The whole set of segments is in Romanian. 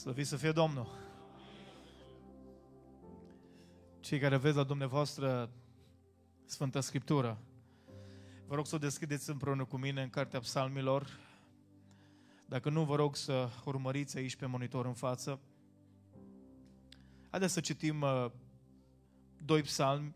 Slăvit să fie Domnul! Cei care aveți la dumneavoastră Sfânta Scriptură, vă rog să o deschideți împreună cu mine în Cartea Psalmilor. Dacă nu, vă rog să urmăriți aici pe monitor în față. Haideți să citim uh, doi psalmi.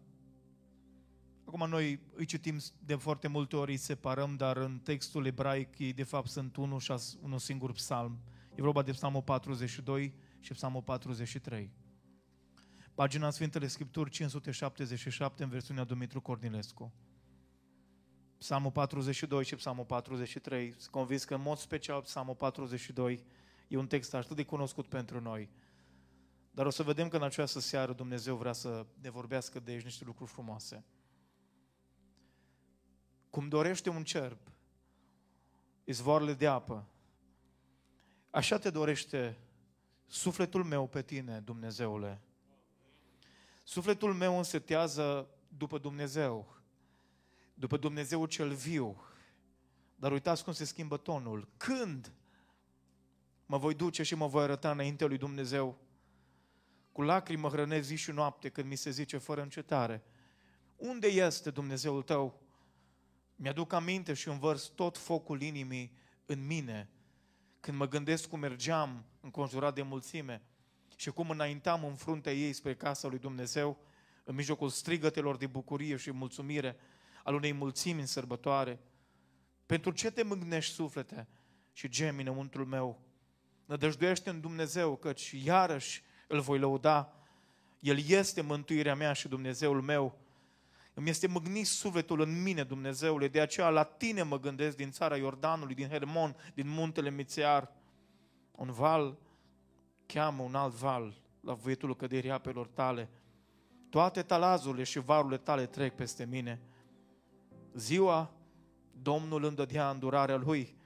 Acum noi îi citim de foarte multe ori, îi separăm, dar în textul ebraic ei de fapt sunt unul, șas, unul singur psalm. E vorba de psalmul 42 și psalmul 43. Pagina Sfintele Scripturi 577 în versiunea Dumitru Cornilescu. Psalmul 42 și Psalmul 43. Sunt convins că în mod special Psalmul 42 e un text atât de cunoscut pentru noi. Dar o să vedem că în această seară Dumnezeu vrea să ne vorbească de aici niște lucruri frumoase. Cum dorește un cerb izvoarele de apă, așa te dorește sufletul meu pe tine, Dumnezeule. Sufletul meu însetează după Dumnezeu, după Dumnezeu cel viu. Dar uitați cum se schimbă tonul. Când mă voi duce și mă voi arăta înainte lui Dumnezeu? Cu lacrimi mă hrănesc zi și noapte când mi se zice fără încetare. Unde este Dumnezeul tău? Mi-aduc aminte și învărs tot focul inimii în mine. Când mă gândesc cum mergeam înconjurat de mulțime și cum înaintam în fruntea ei spre casa lui Dumnezeu, în mijlocul strigătelor de bucurie și mulțumire al unei mulțimi în sărbătoare. Pentru ce te mâgnești suflete și gemi înăuntrul meu? Nădăjduiește în Dumnezeu, căci iarăși îl voi lăuda. El este mântuirea mea și Dumnezeul meu. Îmi este mâgnit sufletul în mine, Dumnezeule, de aceea la tine mă gândesc din țara Iordanului, din Hermon, din muntele Mițear. Un val cheamă un alt val la vuietul căderii apelor tale. Toate talazurile și varurile tale trec peste mine. Ziua, Domnul îndădea îndurarea Lui,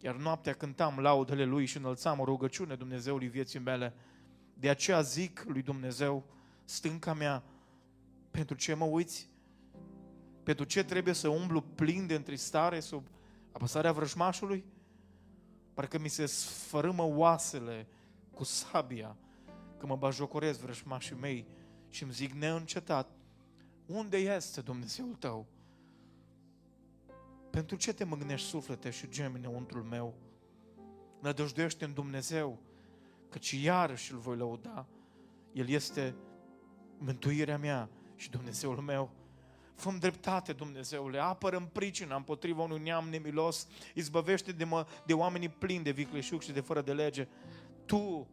iar noaptea cântam laudele Lui și înălțam o rugăciune Dumnezeului vieții mele. De aceea zic lui Dumnezeu, stânca mea, pentru ce mă uiți? Pentru ce trebuie să umblu plin de întristare sub apăsarea vrăjmașului? Parcă mi se sfărâmă oasele cu sabia, că mă bajocorez vrăjmașii mei și îmi zic neîncetat, unde este Dumnezeul tău? Pentru ce te mâgnești suflete și gemi înăuntrul meu? Nădăjduiește în Dumnezeu, căci iarăși îl voi lăuda. El este mântuirea mea și Dumnezeul meu. Făm dreptate, Dumnezeule, apără în pricina împotriva unui neam nemilos, izbăvește de, mă, de oamenii plini de vicleșug și de fără de lege. Tu,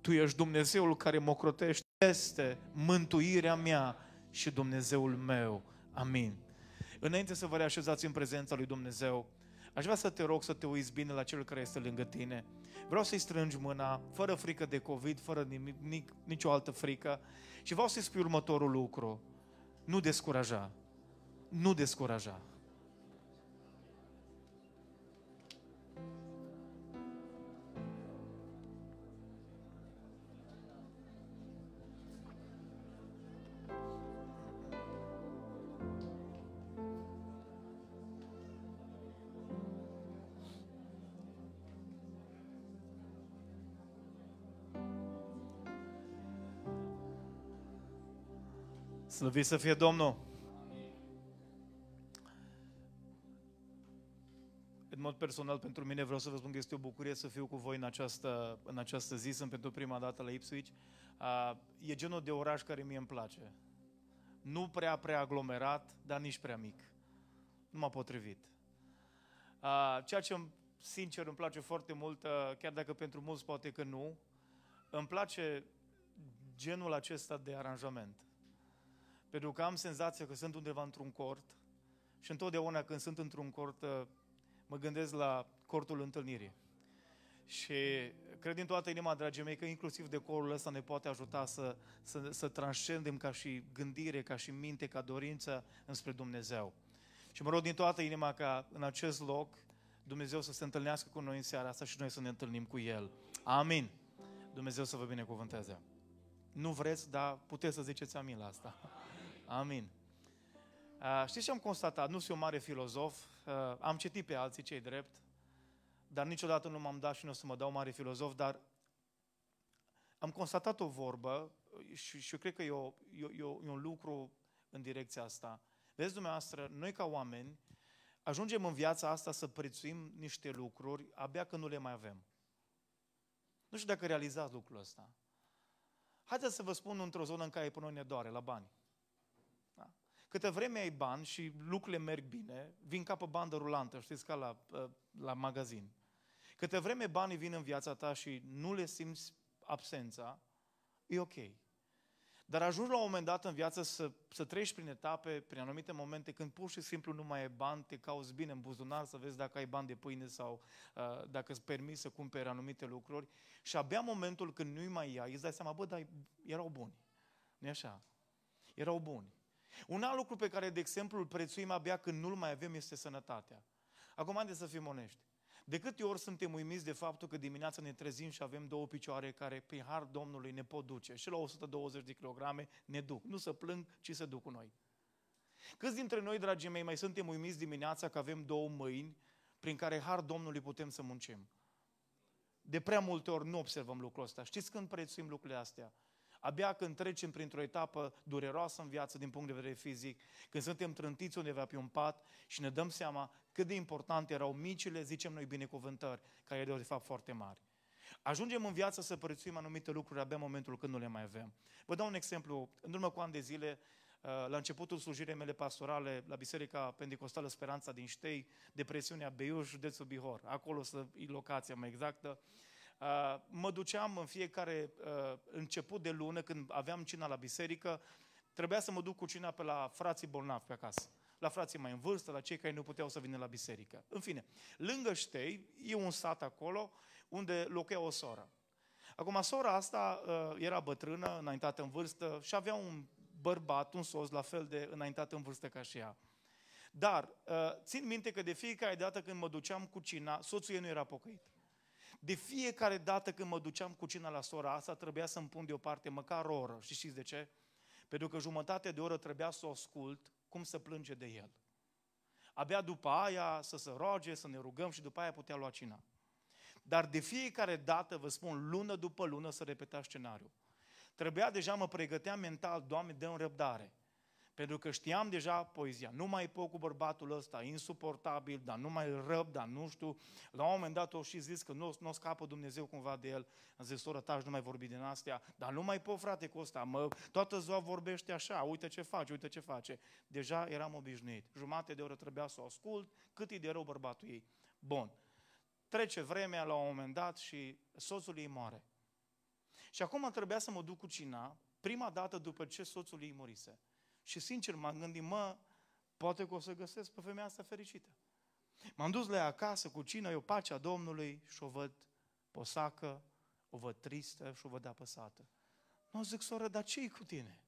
Tu ești Dumnezeul care mă crotește, este mântuirea mea și Dumnezeul meu. Amin. Înainte să vă reașezați în prezența lui Dumnezeu, aș vrea să te rog să te uiți bine la cel care este lângă tine. Vreau să-i strângi mâna, fără frică de COVID, fără nimic, nicio altă frică și vreau să-i spui următorul lucru. Nu descuraja. Nu descuraja. Slăvit să fie Domnul! În mod personal, pentru mine vreau să vă spun că este o bucurie să fiu cu voi în această, în această zi. Sunt pentru prima dată la Ipswich. E genul de oraș care mie îmi place. Nu prea, prea aglomerat, dar nici prea mic. Nu m-a potrivit. Ceea ce, sincer, îmi place foarte mult, chiar dacă pentru mulți poate că nu, îmi place genul acesta de aranjament. Pentru că am senzația că sunt undeva într-un cort și întotdeauna când sunt într-un cort mă gândesc la cortul întâlnirii. Și cred din toată inima, dragii mei, că inclusiv decorul ăsta ne poate ajuta să, să, să transcendem ca și gândire, ca și minte, ca dorință înspre Dumnezeu. Și mă rog din toată inima ca în acest loc Dumnezeu să se întâlnească cu noi în seara asta și noi să ne întâlnim cu El. Amin. Dumnezeu să vă binecuvânteze. Nu vreți, dar puteți să ziceți amin la asta. Amin. Uh, știți ce am constatat? Nu sunt un mare filozof, uh, am citit pe alții cei drept, dar niciodată nu m-am dat și nu o să mă dau mare filozof, dar am constatat o vorbă și, și eu cred că e, o, e, e, e un lucru în direcția asta. Vezi, dumneavoastră, noi ca oameni ajungem în viața asta să prețuim niște lucruri abia când nu le mai avem. Nu știu dacă realizați lucrul ăsta. Haideți să vă spun într-o zonă în care pe noi ne doare, la bani. Da? Câte vreme ai bani și lucrurile merg bine, vin ca pe bandă rulantă, știți, ca la, la magazin. Câte vreme banii vin în viața ta și nu le simți absența, e ok. Dar ajungi la un moment dat în viață să, să treci prin etape, prin anumite momente, când pur și simplu nu mai e bani, te cauți bine în buzunar să vezi dacă ai bani de pâine sau uh, dacă îți permis să cumperi anumite lucruri. Și abia momentul când nu-i mai ai, îți dai seama, bă, dar erau buni. nu așa? Erau buni. Un alt lucru pe care, de exemplu, îl prețuim abia când nu-l mai avem este sănătatea. Acum, haideți să fim onești. De câte ori suntem uimiți de faptul că dimineața ne trezim și avem două picioare care, prin har Domnului, ne pot duce. Și la 120 de kilograme ne duc. Nu să plâng, ci să duc cu noi. Câți dintre noi, dragii mei, mai suntem uimiți dimineața că avem două mâini prin care har Domnului putem să muncim? De prea multe ori nu observăm lucrul ăsta. Știți când prețuim lucrurile astea? Abia când trecem printr-o etapă dureroasă în viață din punct de vedere fizic, când suntem trântiți undeva pe un pat și ne dăm seama cât de importante erau micile, zicem noi, binecuvântări, care erau de fapt foarte mari. Ajungem în viață să prețuim anumite lucruri abia în momentul când nu le mai avem. Vă dau un exemplu. În urmă cu ani de zile, uh, la începutul slujirii mele pastorale la Biserica Pentecostală Speranța din Ștei, depresiunea Beiuș, județul Bihor. Acolo să e locația mai exactă. Uh, mă duceam în fiecare uh, început de lună, când aveam cina la biserică, trebuia să mă duc cu cina pe la frații bolnavi pe acasă. La frații mai în vârstă, la cei care nu puteau să vină la biserică. În fine, lângă Ștei e un sat acolo unde locuia o soră. Acum, sora asta uh, era bătrână, înaintată în vârstă și avea un bărbat, un soț la fel de înaintat în vârstă ca și ea. Dar țin minte că de fiecare dată când mă duceam cu cina, soțul ei nu era pocăit. De fiecare dată când mă duceam cu cina la sora asta, trebuia să-mi pun deoparte măcar o oră. Și știți de ce? Pentru că jumătate de oră trebuia să o ascult cum să plânge de el. Abia după aia să se roage, să ne rugăm și după aia putea lua cina. Dar de fiecare dată, vă spun, lună după lună să repeta scenariul. Trebuia deja, mă pregăteam mental, Doamne, dă răbdare. Pentru că știam deja poezia. Nu mai pot cu bărbatul ăsta, insuportabil, dar nu mai răb, dar nu știu. La un moment dat o și zis că nu, nu scapă Dumnezeu cumva de el. Am zis, soră, taci, nu mai vorbi din astea. Dar nu mai pot, frate, cu ăsta. Mă, toată ziua vorbește așa, uite ce face, uite ce face. Deja eram obișnuit. Jumate de oră trebuia să o ascult, cât e de rău bărbatul ei. Bun. Trece vremea la un moment dat și soțul ei moare. Și acum trebuia să mă duc cu cina, prima dată după ce soțul ei murise. Și sincer m-am gândit, mă, poate că o să găsesc pe femeia asta fericită. M-am dus la ea acasă cu cină, eu pacea Domnului și o văd posacă, o văd tristă și o văd apăsată. Nu zic, soră, dar ce cu tine?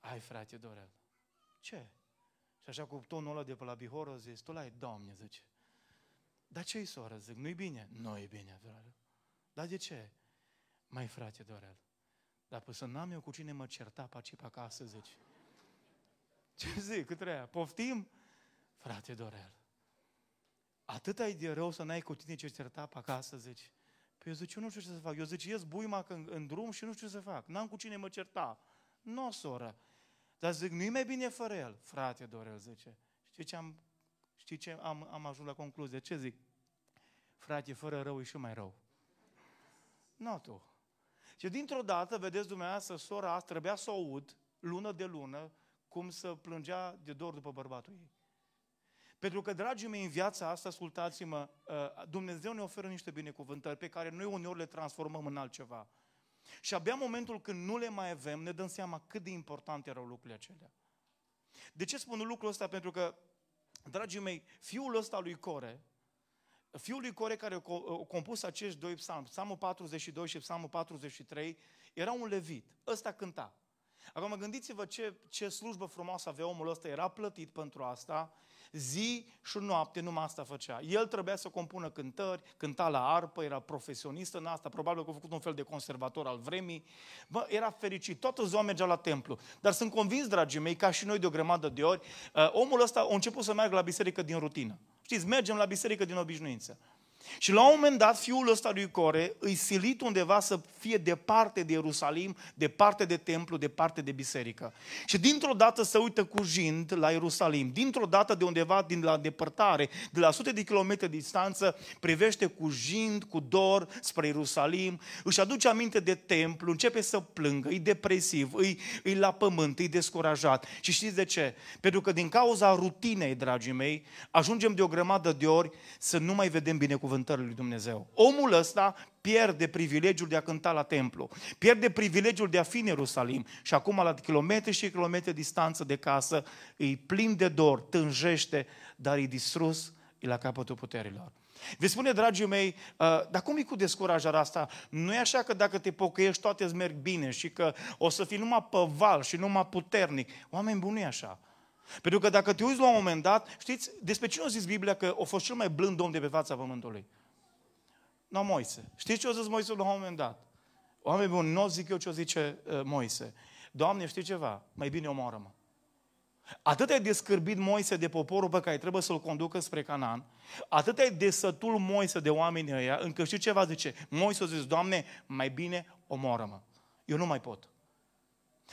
Ai, frate Dorel. Ce? Și așa cu tonul ăla de pe la Bihor, zis, tu l-ai, Doamne, zice. Dar ce-i, soră? Zic, nu-i bine? Nu e bine, Dorel. Dar de ce? Mai, frate Dorel, dar până să n-am eu cu cine mă certa pe aici pe acasă, zici. Ce zic, cât treia? Poftim? Frate Dorel, atât ai de rău să n-ai cu tine ce certa pe acasă, zici. Păi eu zic, eu nu știu ce să fac. Eu zic, ies buima în, în drum și nu știu ce să fac. N-am cu cine mă certa. Nu, soră. Dar zic, nu-i mai bine fără el. Frate Dorel, zice. Știi ce am, știi ce am, am ajuns la concluzie? Ce zic? Frate, fără rău e și mai rău. Nu tu. Și dintr-o dată, vedeți dumneavoastră, sora asta trebuia să o aud, lună de lună, cum să plângea de dor după bărbatul ei. Pentru că, dragii mei, în viața asta, ascultați-mă, uh, Dumnezeu ne oferă niște binecuvântări pe care noi uneori le transformăm în altceva. Și abia momentul când nu le mai avem, ne dăm seama cât de importante erau lucrurile acelea. De ce spun lucrul ăsta? Pentru că, dragii mei, fiul ăsta lui Core, fiul lui Core care a compus acești doi psalmi, psalmul 42 și psalmul 43, era un levit. Ăsta cânta. Acum gândiți-vă ce, ce slujbă frumoasă avea omul ăsta, era plătit pentru asta, zi și noapte numai asta făcea. El trebuia să compună cântări, cânta la arpă, era profesionist în asta, probabil că a făcut un fel de conservator al vremii. Bă, era fericit, toată ziua mergea la templu. Dar sunt convins, dragii mei, ca și noi de o grămadă de ori, uh, omul ăsta a început să meargă la biserică din rutină. Știți, mergem la biserică din obișnuință. Și la un moment dat, fiul ăsta lui Core îi silit undeva să fie departe de Ierusalim, departe de templu, departe de biserică. Și dintr-o dată se uită cu jind la Ierusalim, dintr-o dată de undeva din la depărtare, de la sute de kilometri distanță, privește cu jind, cu dor spre Ierusalim, își aduce aminte de templu, începe să plângă, e depresiv, îi, îi la pământ, e descurajat. Și știți de ce? Pentru că din cauza rutinei, dragii mei, ajungem de o grămadă de ori să nu mai vedem binecuvântări binecuvântării lui Dumnezeu. Omul ăsta pierde privilegiul de a cânta la templu, pierde privilegiul de a fi în Ierusalim și acum la kilometri și kilometri distanță de casă îi plin de dor, tânjește, dar e distrus, e la capătul puterilor. Vi spune, dragii mei, uh, dar cum e cu descurajarea asta? Nu e așa că dacă te pocăiești toate îți merg bine și că o să fii numai păval și numai puternic. Oameni buni, nu e așa. Pentru că dacă te uiți la un moment dat, știți, despre cine a zis Biblia că a fost cel mai blând om de pe fața pământului? Nu, Moise. Știți ce a zis Moise la un moment dat? Oameni buni, nu zic eu ce o zice uh, Moise. Doamne, știi ceva? Mai bine omoară-mă. Atât ai descârbit Moise de poporul pe care trebuie să-l conducă spre Canaan, atât ai desătul Moise de oamenii ăia, încă știi ceva zice? Moise a zis, Doamne, mai bine omoară-mă. Eu nu mai pot.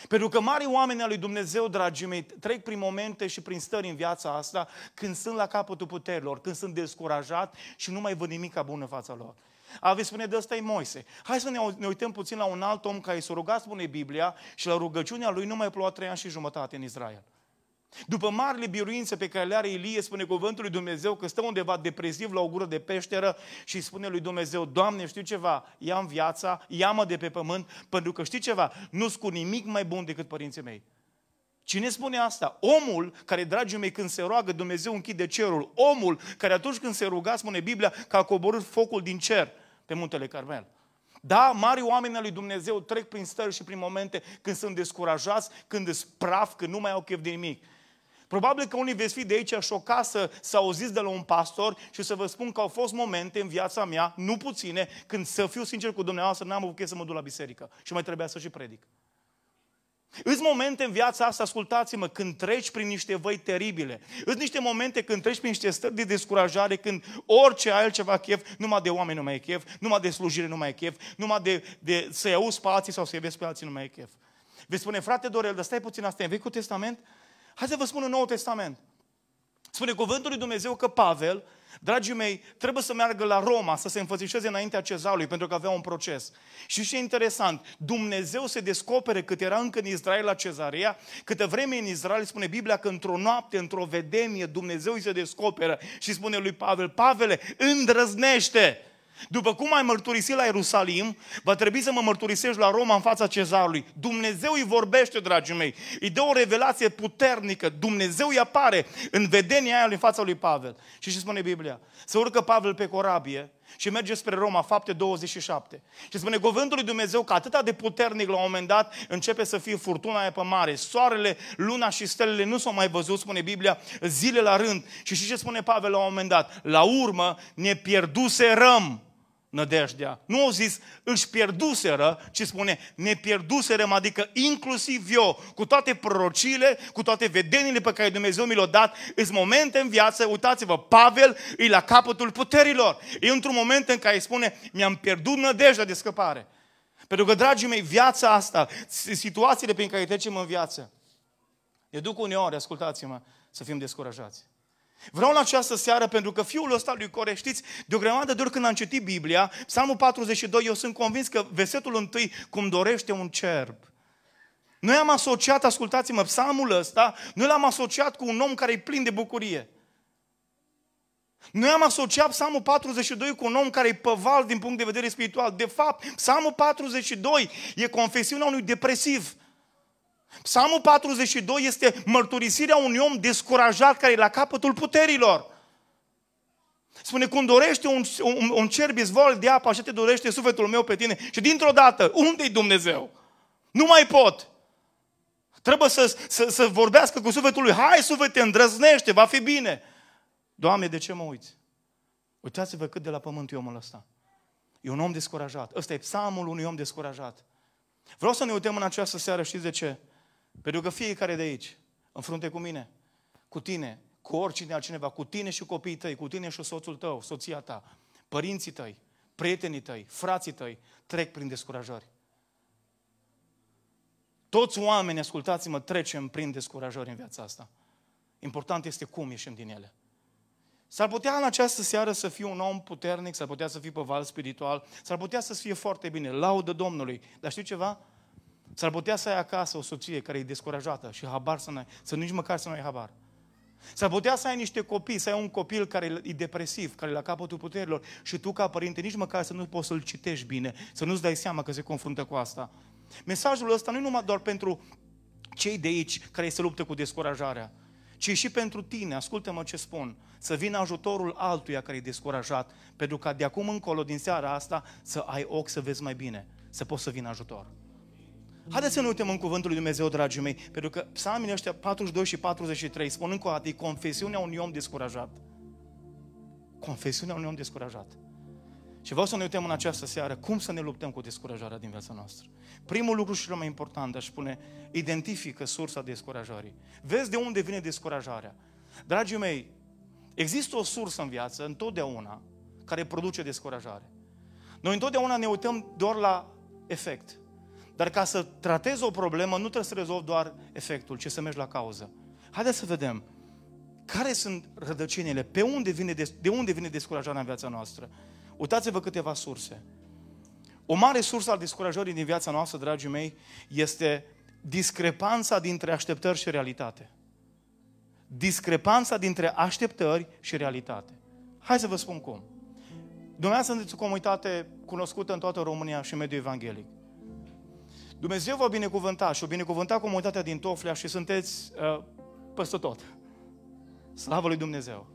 Pentru că mari oameni al lui Dumnezeu, dragii mei, trec prin momente și prin stări în viața asta când sunt la capătul puterilor, când sunt descurajat și nu mai văd nimic ca bun în fața lor. Aveți spune, de ăsta e Moise. Hai să ne, ne uităm puțin la un alt om care s-a rugat, spune Biblia, și la rugăciunea lui nu mai plouat trei ani și jumătate în Israel. După marile biruințe pe care le are Ilie, spune cuvântul lui Dumnezeu că stă undeva depresiv la o gură de peșteră și spune lui Dumnezeu, Doamne, știu ceva, ia-mi viața, ia-mă de pe pământ, pentru că știi ceva, nu-s cu nimic mai bun decât părinții mei. Cine spune asta? Omul care, dragii mei, când se roagă, Dumnezeu închide cerul. Omul care atunci când se ruga, spune Biblia, că a coborât focul din cer pe muntele Carmel. Da, mari oameni al lui Dumnezeu trec prin stări și prin momente când sunt descurajați, când îți praf, când nu mai au chef de nimic. Probabil că unii veți fi de aici șocați să, să auziți de la un pastor și să vă spun că au fost momente în viața mea, nu puține, când să fiu sincer cu dumneavoastră, n-am avut să mă duc la biserică și mai trebuia să și predic. Îți momente în viața asta, ascultați-mă, când treci prin niște văi teribile. Îți niște momente când treci prin niște stări de descurajare, când orice altceva chef, numai de oameni nu mai e chef, numai de slujire nu mai e chef, numai de, de să-i auzi pe alții sau să-i vezi pe alții nu mai e chef. Veți spune, frate Dorel, dar stai puțin, asta e în Vechiul Testament? Hai să vă spun în Noul Testament. Spune cuvântul lui Dumnezeu că Pavel, dragii mei, trebuie să meargă la Roma să se înfățișeze înaintea cezarului pentru că avea un proces. Și ce interesant, Dumnezeu se descopere cât era încă în Israel la cezarea, câtă vreme în Israel spune Biblia că într-o noapte, într-o vedenie, Dumnezeu îi se descoperă și spune lui Pavel, Pavele, îndrăznește! După cum ai mărturisit la Ierusalim, va trebui să mă mărturisești la Roma în fața cezarului. Dumnezeu îi vorbește, dragii mei. Îi dă o revelație puternică. Dumnezeu îi apare în vedenia aia în fața lui Pavel. Și ce spune Biblia? Se urcă Pavel pe corabie și merge spre Roma, fapte 27. Și spune cuvântul lui Dumnezeu că atât de puternic la un moment dat începe să fie furtuna aia pe mare. Soarele, luna și stelele nu s-au mai văzut, spune Biblia, zile la rând. Și și ce spune Pavel la un moment dat? La urmă ne pierduse răm nădejdea. Nu au zis își pierduseră, ci spune ne pierduseră, adică inclusiv eu, cu toate prorocile, cu toate vedenile pe care Dumnezeu mi le-a dat, în momente în viață, uitați-vă, Pavel e la capătul puterilor. E într-un moment în care îi spune, mi-am pierdut nădejdea de scăpare. Pentru că, dragii mei, viața asta, situațiile prin care trecem în viață, ne duc uneori, ascultați-mă, să fim descurajați. Vreau în această seară, pentru că fiul ăsta lui Core, știți, de o grămadă de ori când am citit Biblia, Psalmul 42, eu sunt convins că versetul întâi, cum dorește un cerb. Noi am asociat, ascultați-mă, psalmul ăsta, noi l-am asociat cu un om care e plin de bucurie. Noi am asociat Psalmul 42 cu un om care e păval din punct de vedere spiritual. De fapt, Psalmul 42 e confesiunea unui depresiv. Psalmul 42 este mărturisirea unui om descurajat care e la capătul puterilor. Spune, cum dorește un, un, un cer bizvol de apă, așa te dorește sufletul meu pe tine. Și dintr-o dată, unde-i Dumnezeu? Nu mai pot. Trebuie să, să, să vorbească cu sufletul lui. Hai, suflete, îndrăznește, va fi bine. Doamne, de ce mă uiți? Uitați-vă cât de la pământ e omul ăsta. E un om descurajat. Ăsta e psalmul unui om descurajat. Vreau să ne uităm în această seară, știți de ce? Pentru că fiecare de aici, în frunte cu mine, cu tine, cu oricine altcineva, cu tine și copiii tăi, cu tine și soțul tău, soția ta, părinții tăi, prietenii tăi, frații tăi trec prin descurajări. Toți oamenii, ascultați-mă, trecem prin descurajări în viața asta. Important este cum ieșim din ele. S-ar putea în această seară să fii un om puternic, s-ar putea să fii pe val spiritual, s-ar putea să fie foarte bine, laudă Domnului. Dar știi ceva? S-ar putea să ai acasă o soție care e descurajată și habar să n-ai, să nici măcar să nu ai habar. S-ar putea să ai niște copii, să ai un copil care e depresiv, care e la capătul puterilor și tu ca părinte nici măcar să nu poți să-l citești bine, să nu-ți dai seama că se confruntă cu asta. Mesajul ăsta nu e numai doar pentru cei de aici care se luptă cu descurajarea, ci și pentru tine, ascultă-mă ce spun, să vină ajutorul altuia care e descurajat, pentru ca de acum încolo, din seara asta, să ai ochi să vezi mai bine, să poți să vină ajutor. Haideți să ne uităm în cuvântul lui Dumnezeu, dragii mei, pentru că psalmii ăștia 42 și 43 spun încă o dată, e confesiunea unui om descurajat. Confesiunea unui om descurajat. Și vreau să ne uităm în această seară cum să ne luptăm cu descurajarea din viața noastră. Primul lucru și cel mai important, aș spune, identifică sursa descurajării. Vezi de unde vine descurajarea. Dragii mei, există o sursă în viață, întotdeauna, care produce descurajare. Noi întotdeauna ne uităm doar la efect. Dar ca să tratezi o problemă, nu trebuie să rezolvi doar efectul, ci să mergi la cauză. Haideți să vedem care sunt rădăcinile, pe unde vine, de unde vine descurajarea în viața noastră. Uitați-vă câteva surse. O mare sursă al descurajării din viața noastră, dragii mei, este discrepanța dintre așteptări și realitate. Discrepanța dintre așteptări și realitate. Hai să vă spun cum. Dumneavoastră sunteți o comunitate cunoscută în toată România și în mediul evanghelic. Dumnezeu v-a binecuvântat și a binecuvântat comunitatea din Toflea și sunteți uh, peste tot. Slavă lui Dumnezeu!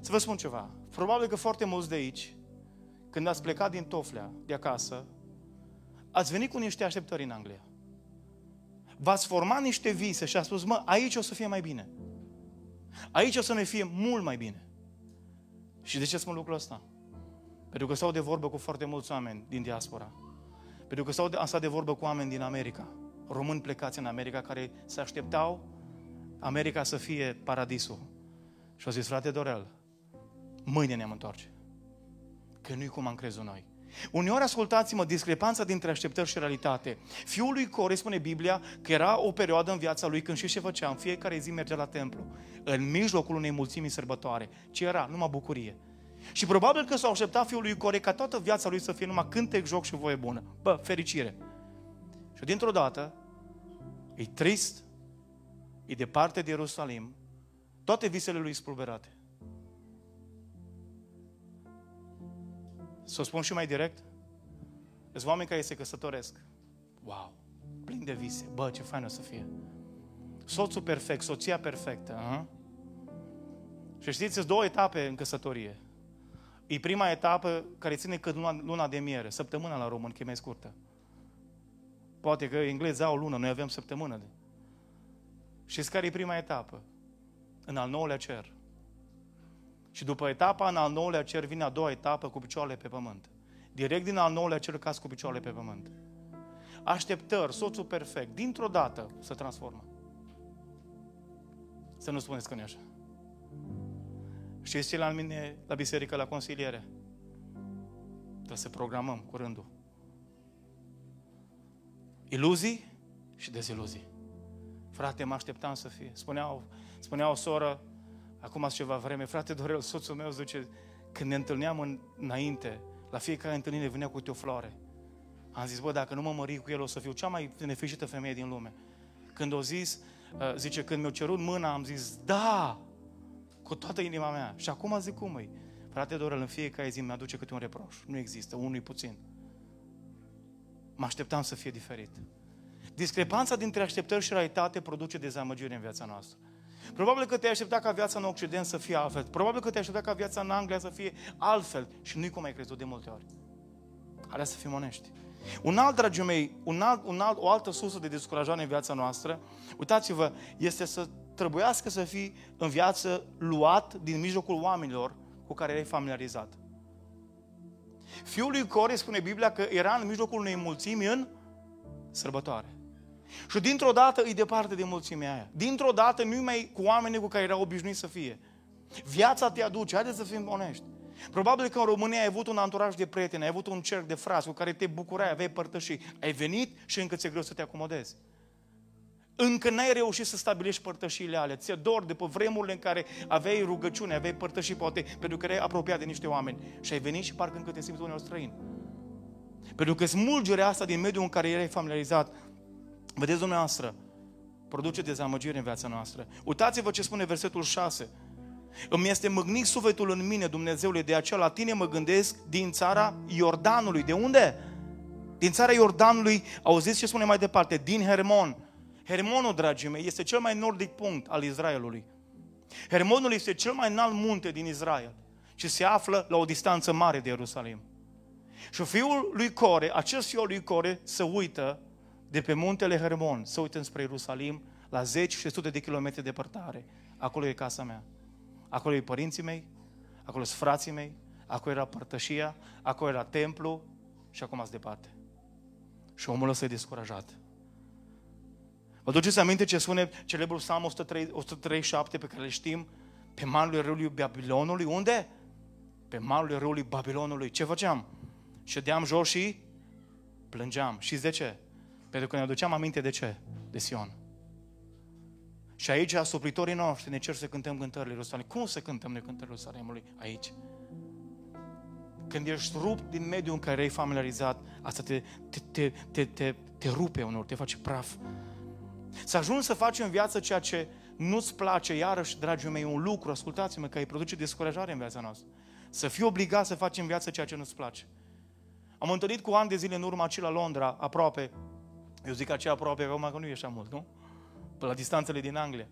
Să vă spun ceva. Probabil că foarte mulți de aici, când ați plecat din Toflea, de acasă, ați venit cu niște așteptări în Anglia. V-ați format niște vise și ați spus, mă, aici o să fie mai bine. Aici o să ne fie mult mai bine. Și de ce spun lucrul ăsta? Pentru că stau de vorbă cu foarte mulți oameni din diaspora. Pentru că stau de, am stat de vorbă cu oameni din America, români plecați în America, care se așteptau America să fie paradisul. Și au zis, frate Dorel, mâine ne-am întoarce. Că nu-i cum am crezut noi. Uneori, ascultați-mă, discrepanța dintre așteptări și realitate. Fiul lui Core spune Biblia că era o perioadă în viața lui când și ce făcea, în fiecare zi mergea la templu, în mijlocul unei mulțimi sărbătoare. Ce era? Numai bucurie. Și probabil că s-au așteptat fiul lui Core ca toată viața lui să fie numai cântec, joc și voie bună. Bă, fericire. Și dintr-o dată, e trist, e departe de Ierusalim, toate visele lui spulberate. Să o spun și mai direct? Sunt oameni care se căsătoresc. Wow! Plin de vise. Bă, ce fain o să fie. Soțul perfect, soția perfectă. Uh-huh. Și știți, sunt două etape în căsătorie. E prima etapă care ține cât luna, luna de miere, săptămâna la român, că e mai scurtă. Poate că englezii au lună, noi avem săptămână. Și care e prima etapă? În al nouălea cer. Și după etapa în al nouălea cer vine a doua etapă cu picioarele pe pământ. Direct din al nouălea cer caz cu picioarele pe pământ. Așteptări, soțul perfect, dintr-o dată se transformă. Să nu spuneți că nu e așa. Știți ce la mine la biserică, la consiliere? Trebuie să programăm cu rândul. Iluzii și deziluzii. Frate, mă așteptam să fie. Spunea, spunea o soră, acum ceva vreme, frate Dorel, soțul meu zice, când ne întâlneam în, înainte, la fiecare întâlnire venea cu o floare. Am zis, bă, dacă nu mă mări cu el, o să fiu cea mai nefericită femeie din lume. Când o zis, uh, zice, când mi-a cerut mâna, am zis, da, cu toată inima mea. Și acum zic cum e. Frate Dorel, în fiecare zi mi-aduce câte un reproș. Nu există, unul puțin. Mă așteptam să fie diferit. Discrepanța dintre așteptări și realitate produce dezamăgire în viața noastră. Probabil că te-ai așteptat ca viața în Occident să fie altfel. Probabil că te-ai așteptat ca viața în Anglia să fie altfel. Și nu-i cum ai crezut de multe ori. Alea să fim onești. Un alt, dragii mei, un alt, un alt, o altă sursă de descurajare în viața noastră, uitați-vă, este să trebuiască să fii în viață luat din mijlocul oamenilor cu care erai familiarizat. Fiul lui Core spune Biblia că era în mijlocul unei mulțimi în sărbătoare. Și dintr-o dată îi departe de mulțimea aia. Dintr-o dată nu mai cu oamenii cu care era obișnuit să fie. Viața te aduce, haideți să fim onești. Probabil că în România ai avut un anturaj de prieteni, ai avut un cerc de frați cu care te bucurai, aveai părtășii. Ai venit și încă ți-e greu să te acomodezi. Încă n-ai reușit să stabilești părtășiile alea. Ți-e dor de pe vremurile în care aveai rugăciune, aveai părtășii, poate, pentru că erai apropiat de niște oameni. Și ai venit și parcă încă te simți uneori străin. Pentru că smulgerea asta din mediul în care erai familiarizat, vedeți dumneavoastră, produce dezamăgire în viața noastră. Uitați-vă ce spune versetul 6. Îmi este măgnit sufletul în mine, Dumnezeule, de aceea la tine mă gândesc din țara Iordanului. De unde? Din țara Iordanului, auziți ce spune mai departe, din Hermon. Hermonul, dragii mei, este cel mai nordic punct al Israelului. Hermonul este cel mai înalt munte din Israel și se află la o distanță mare de Ierusalim. Și fiul lui Core, acest fiul lui Core, se uită de pe muntele Hermon, se uită spre Ierusalim, la zeci și sute de kilometri departare. Acolo e casa mea. Acolo e părinții mei, acolo sunt frații mei, acolo era părtășia, acolo era templu și acum ați departe. Și omul ăsta e descurajat. Vă duceți aminte ce spune celebrul Psalm 137 pe care le știm? Pe malul râului Babilonului. Unde? Pe malul râului Babilonului. Ce făceam? Ședeam jos și plângeam. Și de ce? Pentru că ne aduceam aminte de ce? De Sion. Și aici, suplitorii noștri ne cer să cântăm cântările Ierusalimului. Cum să cântăm noi cântările Ierusalimului? Aici. Când ești rupt din mediul în care ai familiarizat, asta te, te, te, te, te, te rupe unor, te face praf. Să ajungi să faci în viață ceea ce nu-ți place, iarăși, dragii mei, un lucru, ascultați-mă, că îi produce descurajare în viața noastră. Să fii obligat să faci în viață ceea ce nu-ți place. Am întâlnit cu ani de zile în urmă aici la Londra, aproape, eu zic aceea aproape, acum că nu e așa mult, nu? Pe la distanțele din Anglia.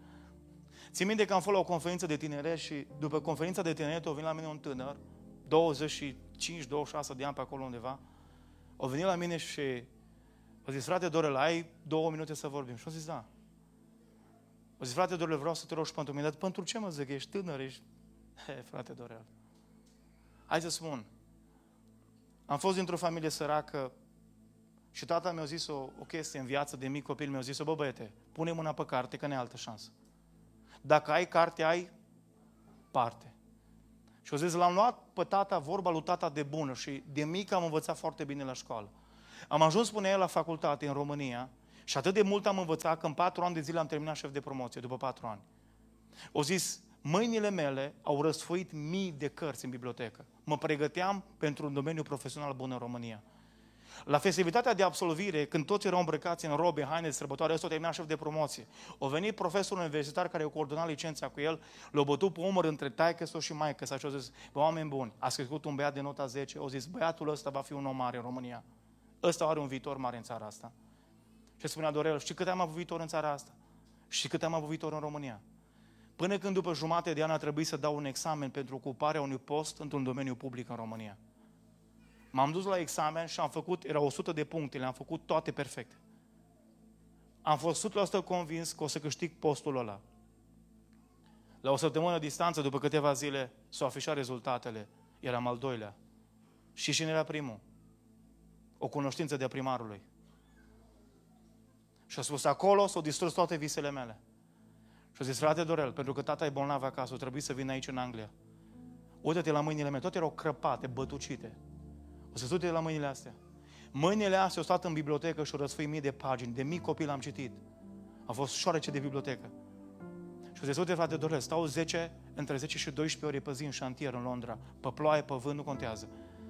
Țin minte că am fost la o conferință de tineret și după conferința de tineret a venit la mine un tânăr, 25-26 de ani pe acolo undeva, a venit la mine și a zis, frate Dorel, ai două minute să vorbim? Și a zis, da. A zis, frate Dorel, vreau să te rog și pentru mine, dar pentru ce mă zic, ești tânăr, ești... He, frate Dorel. Hai să spun, am fost dintr-o familie săracă și tata mi-a zis o, o chestie în viață de mic copil, mi-a zis, bă băiete, pune mâna pe carte că ne altă șansă. Dacă ai carte, ai parte. Și o zis, l-am luat pe tata, vorba lui tata de bună și de mic am învățat foarte bine la școală. Am ajuns, spune el, la facultate în România și atât de mult am învățat că în patru ani de zile am terminat șef de promoție, după patru ani. O zis, mâinile mele au răsfoit mii de cărți în bibliotecă. Mă pregăteam pentru un domeniu profesional bun în România. La festivitatea de absolvire, când toți erau îmbrăcați în robe, haine de sărbătoare, ăsta termina șef de promoție. O venit profesorul universitar care a coordonat licența cu el, l-a bătut pe umăr între taică și maică și a zis, bă, oameni buni, a crescut un băiat de nota 10, au zis, băiatul ăsta va fi un om mare în România. Ăsta are un viitor mare în țara asta. Și spunea Dorel, știi cât am avut viitor în țara asta? Și cât am avut viitor în România? Până când după jumate de an a trebuit să dau un examen pentru ocuparea unui post într-un domeniu public în România. M-am dus la examen și am făcut, era 100 de puncte, le-am făcut toate perfecte. Am fost 100% convins că o să câștig postul ăla. La o săptămână distanță, după câteva zile, s-au afișat rezultatele. Eram al doilea. Și cine era primul? O cunoștință de primarului. Și a spus, acolo s-au distrus toate visele mele. Și a zis, frate Dorel, pentru că tata e bolnav acasă, o trebuie să vin aici în Anglia. Uită-te la mâinile mele, toate erau crăpate, bătucite. O să uite la mâinile astea. Mâinile astea au stat în bibliotecă și au răsfăit mii de pagini. De mic copil am citit. A fost șoarece de bibliotecă. Și o să uite, frate Dorel, stau 10, între 10 și 12 ore pe zi în șantier în Londra. Pe ploaie, pe vânt, nu contează.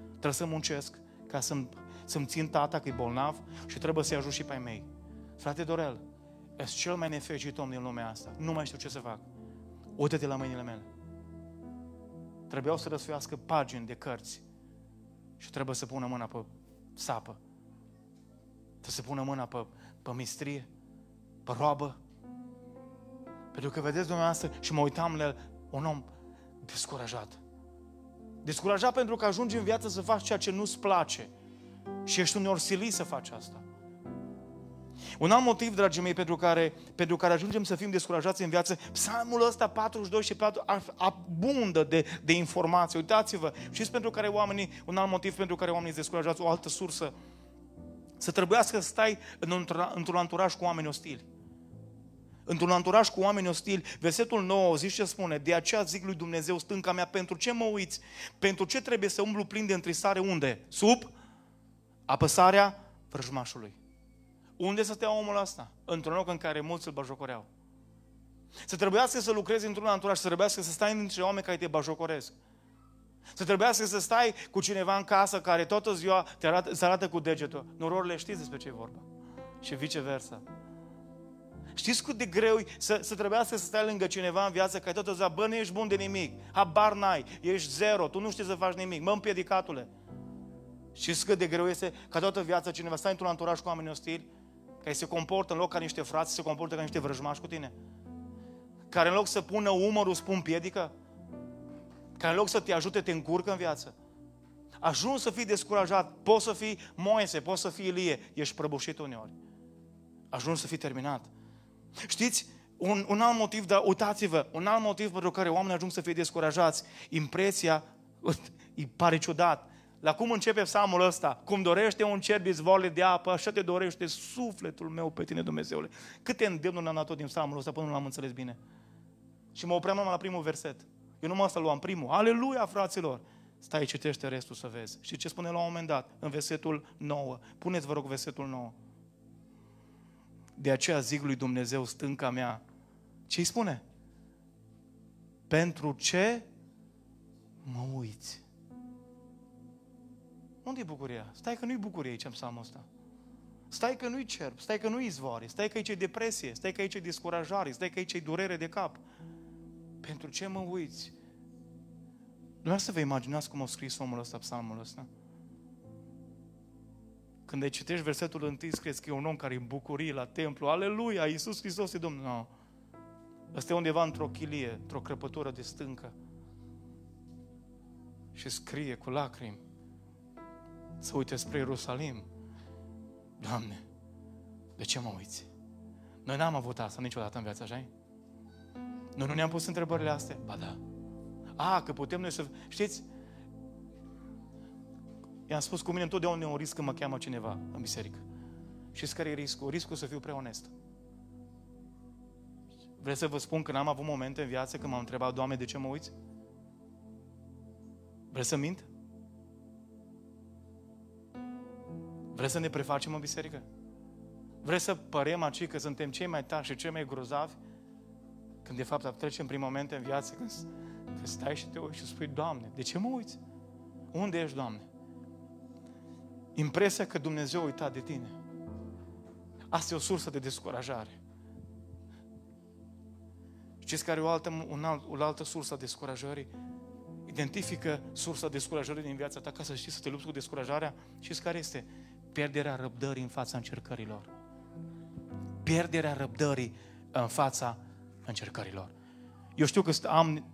Trebuie să muncesc ca să-mi, să-mi țin tata că e bolnav și trebuie să-i ajut și pe ai mei. Frate Dorel, ești cel mai nefericit om din lumea asta. Nu mai știu ce să fac. Uită-te la mâinile mele. Trebuiau să răsfească pagini de cărți și trebuie să pună mâna pe sapă. Trebuie să pună mâna pe, pe mistrie, pe roabă. Pentru că vedeți dumneavoastră și mă uitam la un om descurajat. Descurajat pentru că ajungi în viață să faci ceea ce nu-ți place. Și ești uneori silit să faci asta. Un alt motiv, dragii mei, pentru care, pentru care ajungem să fim descurajați în viață, psalmul ăsta 42 și 4 abundă de, de informații. Uitați-vă, știți pentru care oamenii, un alt motiv pentru care oamenii sunt descurajați, o altă sursă, să trebuiască să stai într-un, într-un anturaj cu oameni ostili. într-un anturaj cu oameni ostili, versetul 9, zici ce spune, de aceea zic lui Dumnezeu, stânca mea, pentru ce mă uiți? Pentru ce trebuie să umblu plin de întristare? Unde? Sub apăsarea vrăjmașului. Unde să stea omul ăsta? Într-un loc în care mulți îl bajocoreau. Să trebuiască să lucrezi într-un anturaj, să trebuiască să stai între oameni care te bajocoresc. Să trebuiască să stai cu cineva în casă care toată ziua te arată, îți arată cu degetul. Nororile știți despre ce e vorba. Și viceversa. Știți cât de greu să, să trebuiască să stai lângă cineva în viață care tot ziua, bă, nu ești bun de nimic, habar n-ai, ești zero, tu nu știi să faci nimic, mă împiedicatule. Știți cât de greu este ca toată viața cineva stai într-un anturaj cu oameni ostili, care se comportă în loc ca niște frați, se comportă ca niște vrăjmași cu tine? Care în loc să pună umărul, spun piedică? Care în loc să te ajute, te încurcă în viață? Ajungi să fii descurajat, poți să fii Moise, poți să fii Ilie, ești prăbușit uneori. Ajungi să fii terminat. Știți, un, un alt motiv, dar uitați-vă, un alt motiv pentru care oamenii ajung să fie descurajați, impresia, îi pare ciudat, la cum începe psalmul ăsta? Cum dorește un cer izvoarele de apă, așa te dorește sufletul meu pe tine, Dumnezeule. Câte îndemnuri am dat tot din psalmul ăsta până nu l-am înțeles bine. Și mă opream numai la primul verset. Eu nu mă asta luam primul. Aleluia, fraților! Stai, citește restul să vezi. Și ce spune la un moment dat? În versetul 9. Puneți, vă rog, versetul 9. De aceea zic lui Dumnezeu, stânca mea. Ce îi spune? Pentru ce mă uiți? Unde e bucuria? Stai că nu-i bucurie aici în psalmul ăsta. Stai că nu-i cerb, stai că nu-i izvoare, stai că aici e depresie, stai că aici e descurajare, stai că aici e durere de cap. Pentru ce mă uiți? Nu să vă imaginați cum a scris omul ăsta psalmul ăsta. Când ai citești versetul întâi, scrie că e un om care e în bucurie la templu. Aleluia, Iisus Hristos e Domnul. No. Ăsta e undeva într-o chilie, într-o crăpătură de stâncă. Și scrie cu lacrimi să uite spre Ierusalim. Doamne, de ce mă uiți? Noi n-am avut asta niciodată în viața, așa Noi nu ne-am pus întrebările astea? Ba da. A, că putem noi să... Știți? I-am spus cu mine întotdeauna e un risc când mă cheamă cineva în biserică. Și care e riscul? Riscul să fiu prea onest. Vreți să vă spun că n-am avut momente în viață când m-am întrebat, Doamne, de ce mă uiți? Vreți să mint? Vreți să ne prefacem în biserică? Vreți să părem aici că suntem cei mai tari și cei mai grozavi? Când de fapt trecem prin momente în viață când, când stai și te uiți și spui, Doamne, de ce mă uiți? Unde ești, Doamne? Impresia că Dumnezeu a uitat de tine. Asta e o sursă de descurajare. Știți care e o altă, un alt, o altă sursă a descurajării? Identifică sursa descurajării din viața ta ca să știi să te lupți cu descurajarea. Știți care este? Pierderea răbdării în fața încercărilor. Pierderea răbdării în fața încercărilor. Eu știu că am...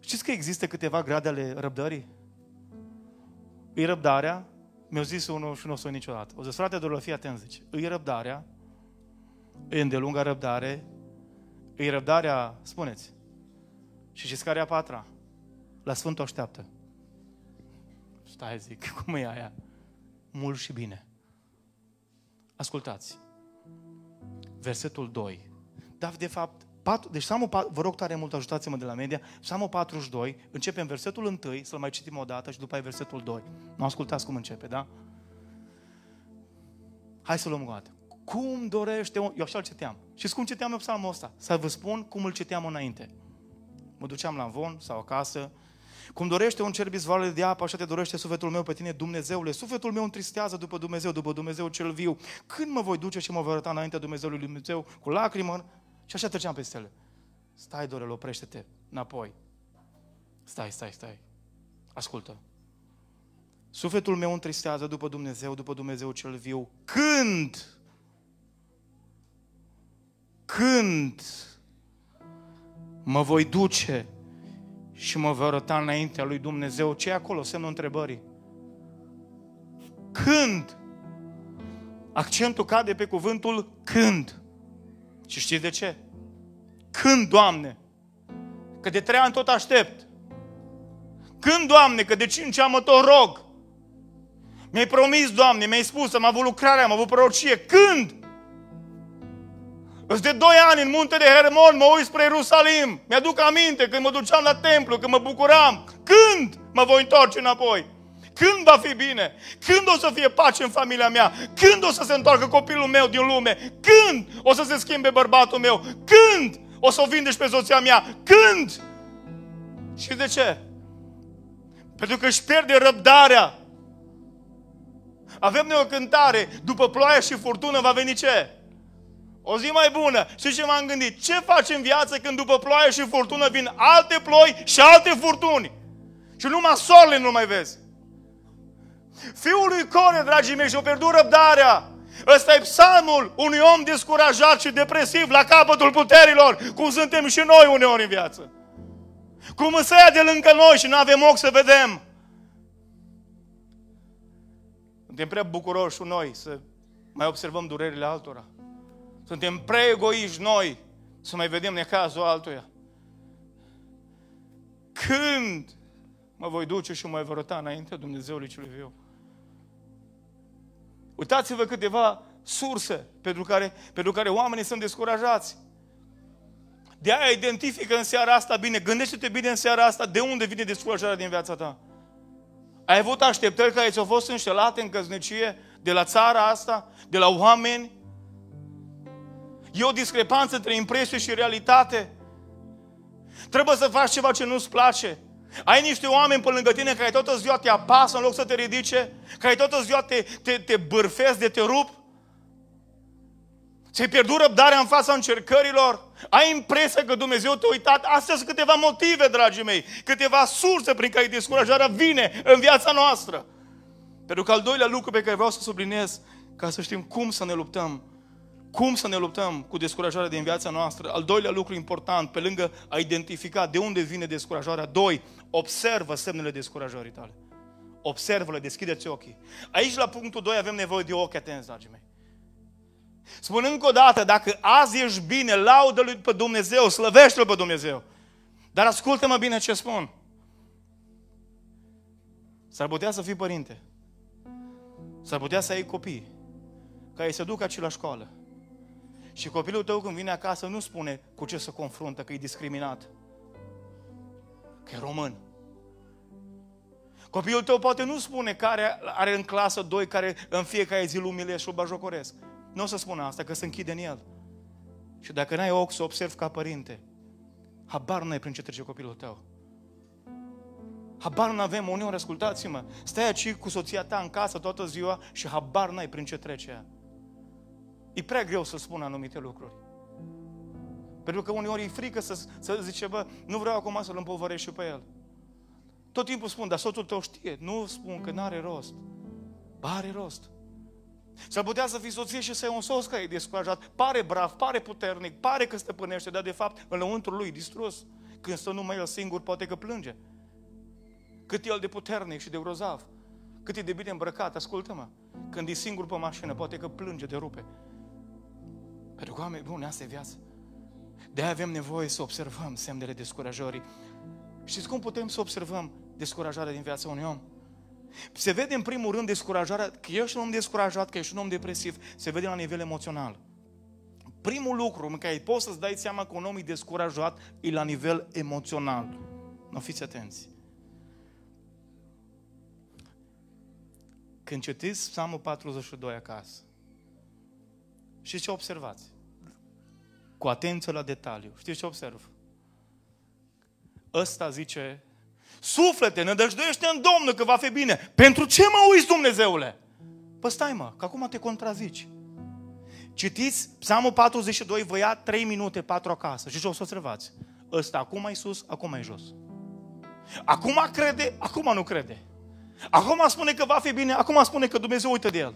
Știți că există câteva grade ale răbdării? E răbdarea, mi-a zis unul și nu o să niciodată. O zis, frate, doar fii atent, zice. E răbdarea, e îndelunga răbdare, e răbdarea, spuneți. Și știți care e a patra? La Sfântul așteaptă. Stai, zic, cum e aia? Mult și bine. Ascultați. Versetul 2. Dar de fapt, 4, deci Psalmul 4, vă rog tare mult, ajutați-mă de la media, Psalmul 42, începem versetul 1, să-l mai citim o dată și după aia versetul 2. Nu ascultați cum începe, da? Hai să luăm o dată. Cum dorește, eu așa îl citeam. Și cum citeam eu psalmul ăsta? Să vă spun cum îl citeam înainte. Mă duceam la von sau acasă, cum dorește un cer bizvoarele de apă, așa te dorește sufletul meu pe tine, Dumnezeule. Sufletul meu întristează după Dumnezeu, după Dumnezeu cel viu. Când mă voi duce și mă voi arăta înaintea Dumnezeului Dumnezeu cu lacrimă? Și așa treceam peste ele. Stai, Dorel, oprește-te. Înapoi. Stai, stai, stai. Ascultă. Sufletul meu întristează după Dumnezeu, după Dumnezeu cel viu. Când? Când mă voi duce și mă voi arăta înaintea lui Dumnezeu. ce e acolo? Semnul întrebării. Când? Accentul cade pe cuvântul când. Și știți de ce? Când, Doamne? Că de trei ani tot aștept. Când, Doamne? Că de cinci ani mă tot rog. Mi-ai promis, Doamne, mi-ai spus, am avut lucrare, am avut prorocie. Când? Îți de doi ani în muntele Hermon, mă uit spre Ierusalim. Mi-aduc aminte când mă duceam la templu, când mă bucuram. Când mă voi întoarce înapoi? Când va fi bine? Când o să fie pace în familia mea? Când o să se întoarcă copilul meu din lume? Când o să se schimbe bărbatul meu? Când o să o vindești pe soția mea? Când? Și de ce? Pentru că își pierde răbdarea. Avem noi o cântare, după ploaie și furtună va veni ce? O zi mai bună. Și ce m-am gândit? Ce faci în viață când după ploaie și furtună vin alte ploi și alte furtuni? Și numai soarele nu mai vezi. Fiul lui Core, dragii mei, și-a pierdut răbdarea. Ăsta e psalmul unui om descurajat și depresiv la capătul puterilor, cum suntem și noi uneori în viață. Cum însă de lângă noi și nu avem ochi să vedem. Suntem prea bucuroși noi să mai observăm durerile altora. Suntem prea egoiști noi să mai vedem necazul altuia. Când mă voi duce și mă voi răta înaintea Dumnezeului celui viu? Uitați-vă câteva surse pentru care, pentru care oamenii sunt descurajați. De aia identifică în seara asta bine, gândește-te bine în seara asta de unde vine descurajarea din viața ta. Ai avut așteptări care ți-au fost înșelate în căsnicie de la țara asta, de la oameni. E o discrepanță între impresie și realitate. Trebuie să faci ceva ce nu-ți place. Ai niște oameni pe lângă tine care toată ziua te apasă în loc să te ridice, care toată ziua te, te, te bârfesc de te rup. Ți-ai pierdut răbdarea în fața încercărilor? Ai impresia că Dumnezeu te-a uitat? Astea sunt câteva motive, dragii mei, câteva surse prin care descurajarea vine în viața noastră. Pentru că al doilea lucru pe care vreau să subliniez, ca să știm cum să ne luptăm, cum să ne luptăm cu descurajarea din viața noastră, al doilea lucru important, pe lângă a identifica de unde vine descurajarea, doi, observă semnele descurajării tale. Observă-le, deschideți ochii. Aici, la punctul 2, avem nevoie de ochi atenți, dragii mei. Spun încă o dată, dacă azi ești bine, laudă-Lui pe Dumnezeu, slăvește-L pe Dumnezeu. Dar ascultă-mă bine ce spun. S-ar putea să fii părinte. S-ar putea să ai copii care se duc aici la școală. Și copilul tău când vine acasă nu spune cu ce să confruntă, că e discriminat. Că e român. Copilul tău poate nu spune care are în clasă doi care în fiecare zi lumile și o bajocoresc. Nu o să spună asta, că se închide în el. Și dacă n-ai ochi să observi ca părinte, habar n-ai prin ce trece copilul tău. Habar n-avem, uneori, ascultați-mă, stai aici cu soția ta în casă toată ziua și habar n-ai prin ce trece ea. E prea greu să spun anumite lucruri. Pentru că uneori e frică să, să zice, bă, nu vreau acum să-l împovărești și pe el. Tot timpul spun, dar soțul tău știe. Nu spun că n-are rost. Ba, are rost. S-ar putea să fii soție și să ai un soț care e descurajat. Pare brav, pare puternic, pare că stăpânește, dar de fapt înăuntru lui distrus. Când stă numai el singur, poate că plânge. Cât e el de puternic și de grozav. Cât e de bine îmbrăcat, ascultă-mă. Când e singur pe mașină, poate că plânge de rupe. Pentru că, oameni buni, asta e viața. de avem nevoie să observăm semnele descurajării. Știți cum putem să observăm descurajarea din viața unui om? Se vede în primul rând descurajarea, că ești un om descurajat, că ești un om depresiv, se vede la nivel emoțional. Primul lucru în care poți să-ți dai seama că un om e descurajat e la nivel emoțional. Nu fiți atenți. Când citiți Psalmul 42 acasă, și ce observați? Cu atenție la detaliu. Știți ce observ? Ăsta zice, suflete, nădăjduiește în Domnul că va fi bine. Pentru ce mă uiți, Dumnezeule? Păi stai mă, că acum te contrazici. Citiți Psalmul 42, vă ia 3 minute, 4 acasă. Și ce o să observați? Ăsta acum mai sus, acum mai jos. Acum crede, acum nu crede. Acum spune că va fi bine, acum spune că Dumnezeu uită de el.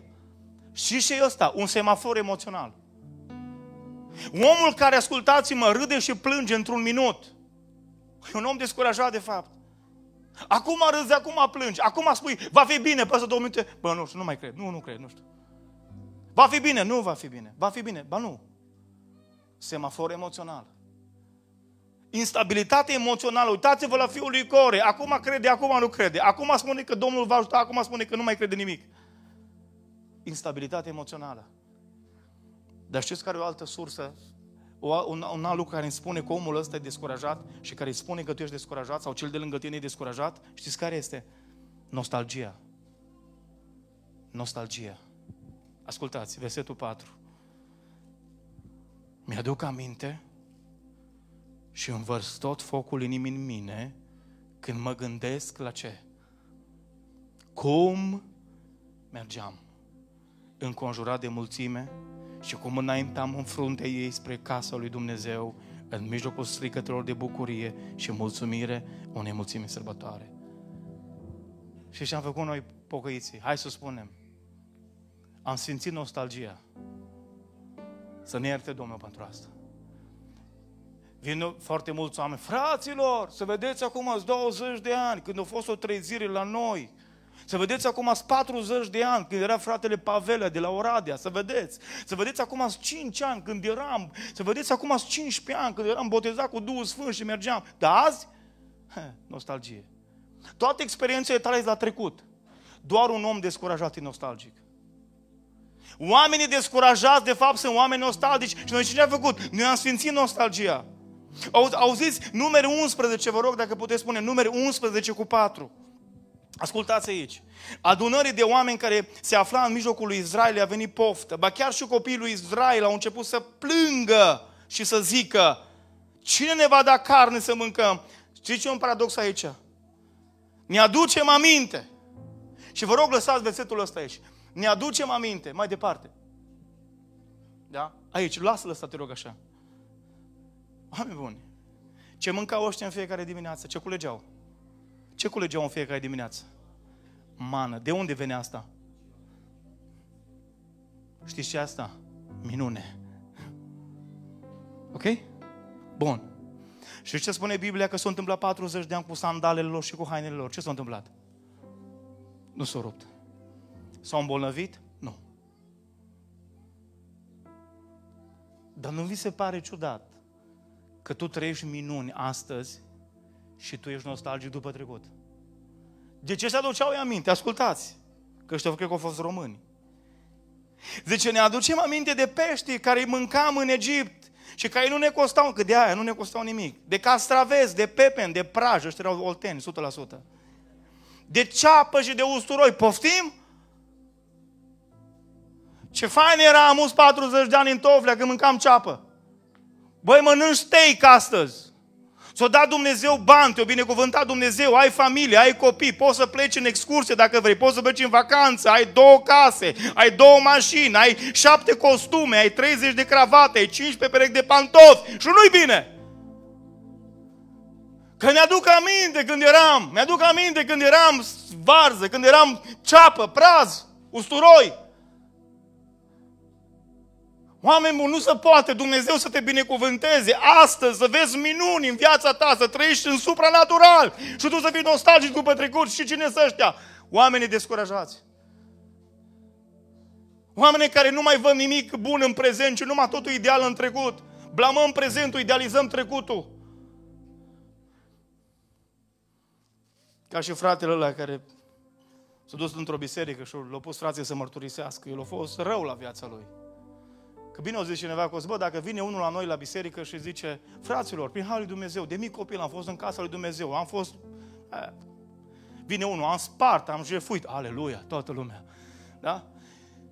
Și și ăsta, un semafor emoțional. Omul care, ascultați-mă, râde și plânge într-un minut. E un om descurajat, de fapt. Acum râzi, acum plângi, acum spui, va fi bine, peste două minute. Bă, nu știu, nu mai cred, nu, nu cred, nu știu. Va fi bine, nu va fi bine, va fi bine, ba nu. Semafor emoțional. Instabilitate emoțională. Uitați-vă la fiul lui Core. Acum crede, acum nu crede. Acum spune că Domnul va ajuta, acum spune că nu mai crede nimic instabilitate emoțională. Dar știți care e o altă sursă un, un alt lucru care îmi spune că omul ăsta e descurajat și care îi spune că tu ești descurajat sau cel de lângă tine e descurajat, știți care este? Nostalgia. Nostalgia. Ascultați, versetul 4. Mi-aduc aminte și învărs tot focul inimii în mine când mă gândesc la ce? Cum mergeam înconjurat de mulțime și cum înaintam în fruntea ei spre casa lui Dumnezeu în mijlocul stricătelor de bucurie și mulțumire unei mulțimi sărbătoare. Și ce am făcut noi pocăiții? Hai să spunem. Am simțit nostalgia. Să ne ierte Domnul pentru asta. Vin foarte mulți oameni, fraților, să vedeți acum 20 de ani, când a fost o trezire la noi, să vedeți acum 40 de ani, când era fratele Pavele de la Oradea, să vedeți. Să vedeți acum 5 ani, când eram, să vedeți acum 15 ani, când eram botezat cu Duhul Sfânt și mergeam. Dar azi, he, nostalgie. Toate experiențele tale la trecut. Doar un om descurajat e nostalgic. Oamenii descurajați, de fapt, sunt oameni nostalgici. Și noi ce am făcut? Noi am sfințit nostalgia. Auziți, numeri 11, vă rog dacă puteți spune, numeri 11 cu 4. Ascultați aici. Adunării de oameni care se afla în mijlocul lui Israel a venit poftă. Ba chiar și copiii lui Israel au început să plângă și să zică Cine ne va da carne să mâncăm? Știți ce e un paradox aici? Ne aducem aminte. Și vă rog lăsați versetul ăsta aici. Ne aducem aminte. Mai departe. Da? Aici, lasă-l ăsta, te rog așa. Oameni buni. Ce mâncau ăștia în fiecare dimineață? Ce culegeau? Ce culegeau în fiecare dimineață? Mană. De unde venea asta? Știți ce asta? Minune. Ok? Bun. Și ce spune Biblia? Că s-a întâmplat 40 de ani cu sandalele lor și cu hainele lor. Ce s-a întâmplat? Nu s-a rupt. S-au îmbolnăvit? Nu. Dar nu vi se pare ciudat că tu trăiești minuni astăzi și tu ești nostalgic după trecut. De ce se aduceau ei aminte? Ascultați, că ăștia cred că au fost români. Zice, ne aducem aminte de pești care îi mâncam în Egipt și care nu ne costau, că de aia nu ne costau nimic. De castravezi, de pepen, de praj, ăștia erau olteni, 100%. De ceapă și de usturoi. Poftim? Ce fain era amus 40 de ani în Toflea când mâncam ceapă. Băi, mănânci steak astăzi. Ți-o dat Dumnezeu bani, te-o binecuvântat Dumnezeu, ai familie, ai copii, poți să pleci în excursie dacă vrei, poți să pleci în vacanță, ai două case, ai două mașini, ai șapte costume, ai 30 de cravate, ai 15 perechi de pantofi și nu-i bine. Că mi-aduc aminte când eram, mi-aduc aminte când eram varză, când eram ceapă, praz, usturoi. Oameni buni, nu se poate Dumnezeu să te binecuvânteze astăzi, să vezi minuni în viața ta, să trăiești în supranatural și tu să fii nostalgic după trecut. Și cine sunt ăștia? Oamenii descurajați. Oamenii care nu mai văd nimic bun în prezent, ci numai totul ideal în trecut. Blamăm prezentul, idealizăm trecutul. Ca și fratele ăla care s-a dus într-o biserică și l-a pus frații să mărturisească. El a fost rău la viața lui. Că bine o zice cineva că, bă, dacă vine unul la noi la biserică și zice, fraților, prin Harul lui Dumnezeu, de mic copil am fost în casa lui Dumnezeu, am fost... A, vine unul, am spart, am jefuit, aleluia, toată lumea. Da?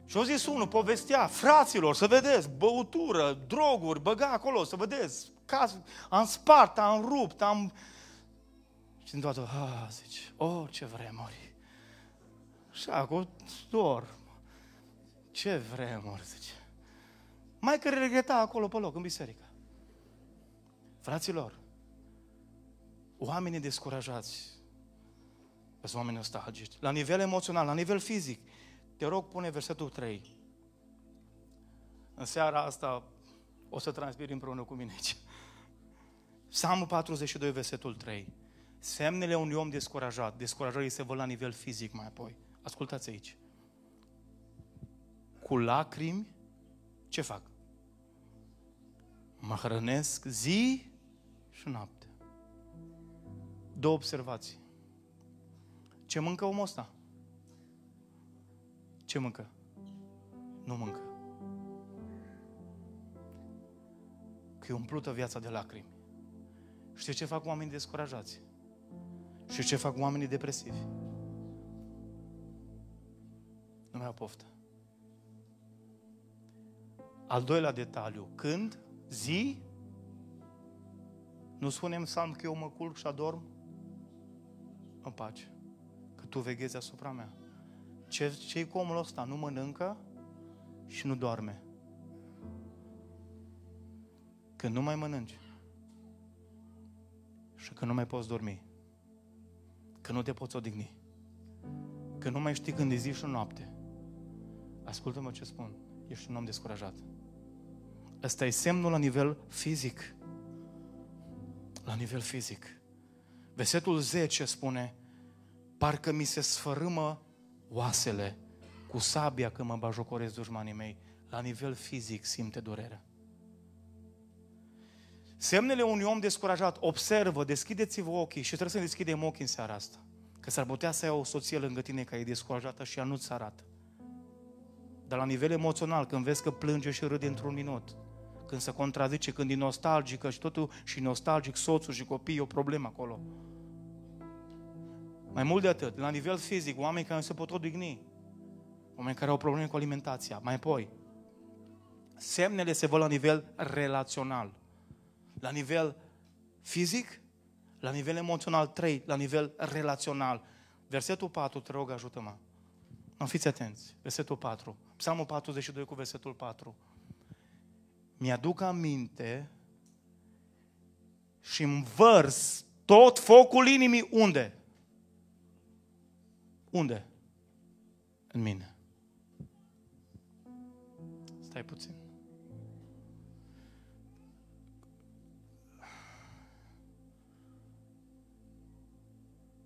Și au zis unul, povestea, fraților, să vedeți, băutură, droguri, băga acolo, să vedeți, caz, am spart, am rupt, am... Și în toată, ah, zice, oh, ce vremuri. Și acum dor. Ce vremuri, zice. Mai că regreta acolo pe loc, în biserică. Fraților, oamenii descurajați sunt oameni nostalgici. La nivel emoțional, la nivel fizic. Te rog, pune versetul 3. În seara asta o să transpiri împreună cu mine aici. Psalmul 42, versetul 3. Semnele unui om descurajat. Descurajării se văd la nivel fizic mai apoi. Ascultați aici. Cu lacrimi, ce fac? Mă hrănesc zi și noapte. Două observații. Ce mâncă omul ăsta? Ce mâncă? Nu mâncă. că e umplută viața de lacrimi. Știi ce fac oamenii descurajați? Și ce fac oamenii depresivi? Nu mai au poftă. Al doilea detaliu. Când? Zi? Nu spunem psalm că eu mă culc și adorm? În pace. Că tu veghezi asupra mea. Ce, ce cu omul ăsta? Nu mănâncă și nu doarme. Când nu mai mănânci și când nu mai poți dormi, când nu te poți odihni, când nu mai știi când e zi și noapte, ascultă-mă ce spun, ești un om descurajat. Ăsta e semnul la nivel fizic. La nivel fizic. Versetul 10 spune, parcă mi se sfărâmă oasele cu sabia când mă bajocoresc dușmanii mei. La nivel fizic simte durerea. Semnele unui om descurajat, observă, deschideți-vă ochii și trebuie să ne deschidem ochii în seara asta. Că s-ar putea să ai o soție lângă tine care e descurajată și ea nu-ți arată. Dar la nivel emoțional, când vezi că plânge și râde într-un minut, când se contrazice, când e nostalgică și totul și nostalgic, soțul și copiii, e o problemă acolo. Mai mult de atât, la nivel fizic, oameni care nu se pot odihni, oameni care au probleme cu alimentația, mai apoi, semnele se văd la nivel relațional, la nivel fizic, la nivel emoțional, trei, la nivel relațional. Versetul 4, te rog, ajută-mă. Nu, fiți atenți. Versetul 4. Psalmul 42 cu versetul 4 mi-aduc aminte și îmi vărs tot focul inimii unde? Unde? În mine. Stai puțin.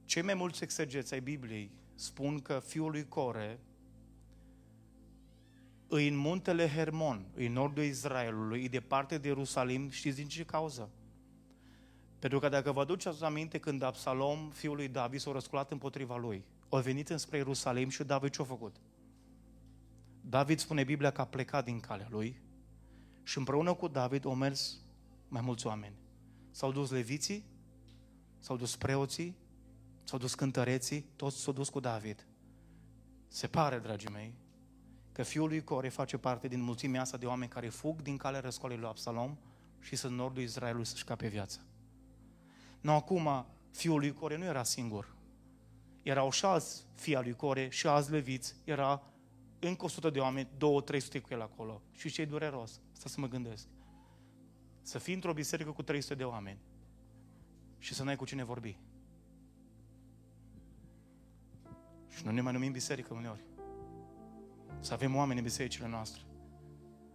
Cei mai mulți exegeți ai Bibliei spun că fiul lui Core îi în muntele Hermon, în nordul Israelului, e departe de Ierusalim, știți din ce cauză? Pentru că dacă vă aduceți aminte când Absalom, fiul lui David, s-a răsculat împotriva lui, a venit înspre Ierusalim și David ce-a făcut? David spune Biblia că a plecat din calea lui și împreună cu David au mers mai mulți oameni. S-au dus leviții, s-au dus preoții, s-au dus cântăreții, toți s-au dus cu David. Se pare, dragii mei, că fiul lui Core face parte din mulțimea asta de oameni care fug din calea răscolei lui Absalom și sunt în nordul Israelului să-și cape viața. Nu, acum, fiul lui Core nu era singur. Erau și alți fii al lui Core și alți leviți. Era încă 100 de oameni, 200-300 cu el acolo. Și ce-i dureros? Asta să mă gândesc. Să fii într-o biserică cu 300 de oameni și să n-ai cu cine vorbi. Și nu ne mai numim biserică uneori. Să avem oameni în bisericile noastre.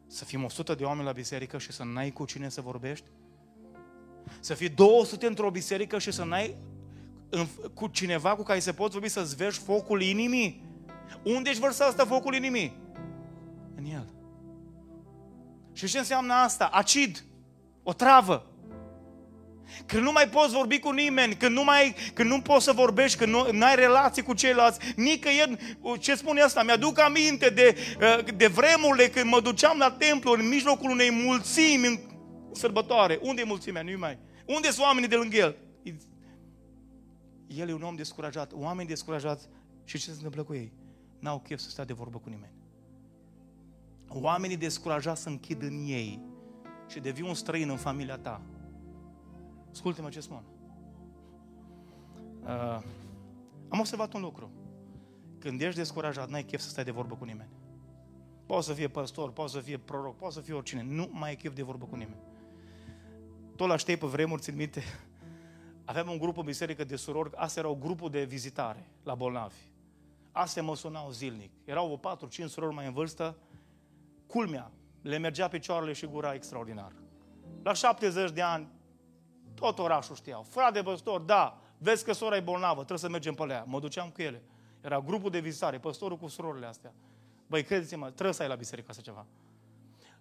Să fim 100 de oameni la biserică și să n-ai cu cine să vorbești? Să fii 200 într-o biserică și să n-ai cu cineva cu care să poți vorbi să-ți vezi focul inimii? Unde ești vărsat asta focul inimii? În el. Și ce înseamnă asta? Acid. O travă. Când nu mai poți vorbi cu nimeni, când nu, mai, când nu poți să vorbești, când nu ai relații cu ceilalți, nicăieri, ce spune asta? Mi-aduc aminte de, uh, de vremurile când mă duceam la templu în mijlocul unei mulțimi în sărbătoare. Unde e mulțimea? Nu mai. Unde sunt oamenii de lângă el? El e un om descurajat. Oameni descurajați. Și ce se întâmplă cu ei? N-au chef să stea de vorbă cu nimeni. Oamenii descurajați se închid în ei și devii un străin în familia ta Ascultă-mă ce spun. Uh, am observat un lucru. Când ești descurajat, n-ai chef să stai de vorbă cu nimeni. Poți să fie păstor, poți să fie proroc, poți să fie oricine. Nu mai ai chef de vorbă cu nimeni. Tot la ștei pe vremuri, țin minte, aveam un grup în biserică de surori, astea erau grupul de vizitare la bolnavi. Astea mă sunau zilnic. Erau o 4-5 surori mai în vârstă, culmea, le mergea picioarele și gura extraordinar. La 70 de ani, tot orașul știau. Frate păstor, da, vezi că sora e bolnavă, trebuie să mergem pe ea. Mă duceam cu ele. Era grupul de vizitare, păstorul cu surorile astea. Băi, credeți-mă, trebuie să ai la biserică asta ceva.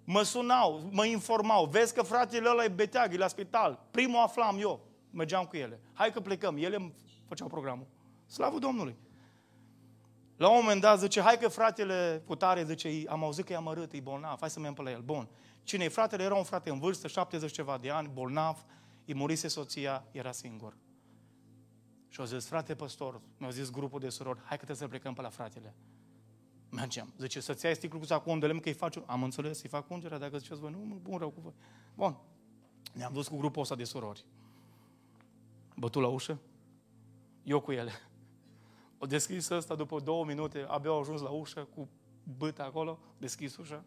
Mă sunau, mă informau, vezi că fratele ăla e beteag, e la spital. Primul aflam eu, mergeam cu ele. Hai că plecăm, ele îmi făceau programul. Slavă Domnului! La un moment dat zice, hai că fratele cu tare, zice, am auzit că e amărât, e bolnav, hai să mergem pe la el. Bun. Cine e fratele? Era un frate în vârstă, 70 ceva de ani, bolnav, îi murise soția, era singur. Și au zis, frate păstor, mi-au zis grupul de surori, hai că trebuie să plecăm pe la fratele. Mergem. Zice, să-ți iei sticlul cu sacul de lemn că îi faci... Am înțeles, îi fac ungerea, dacă ziceți voi, nu, nu, bun rău cu voi. Bun. Ne-am dus cu grupul ăsta de surori. Bătut la ușă, eu cu ele. O deschis ăsta după două minute, abia au ajuns la ușă cu bât acolo, deschis ușa.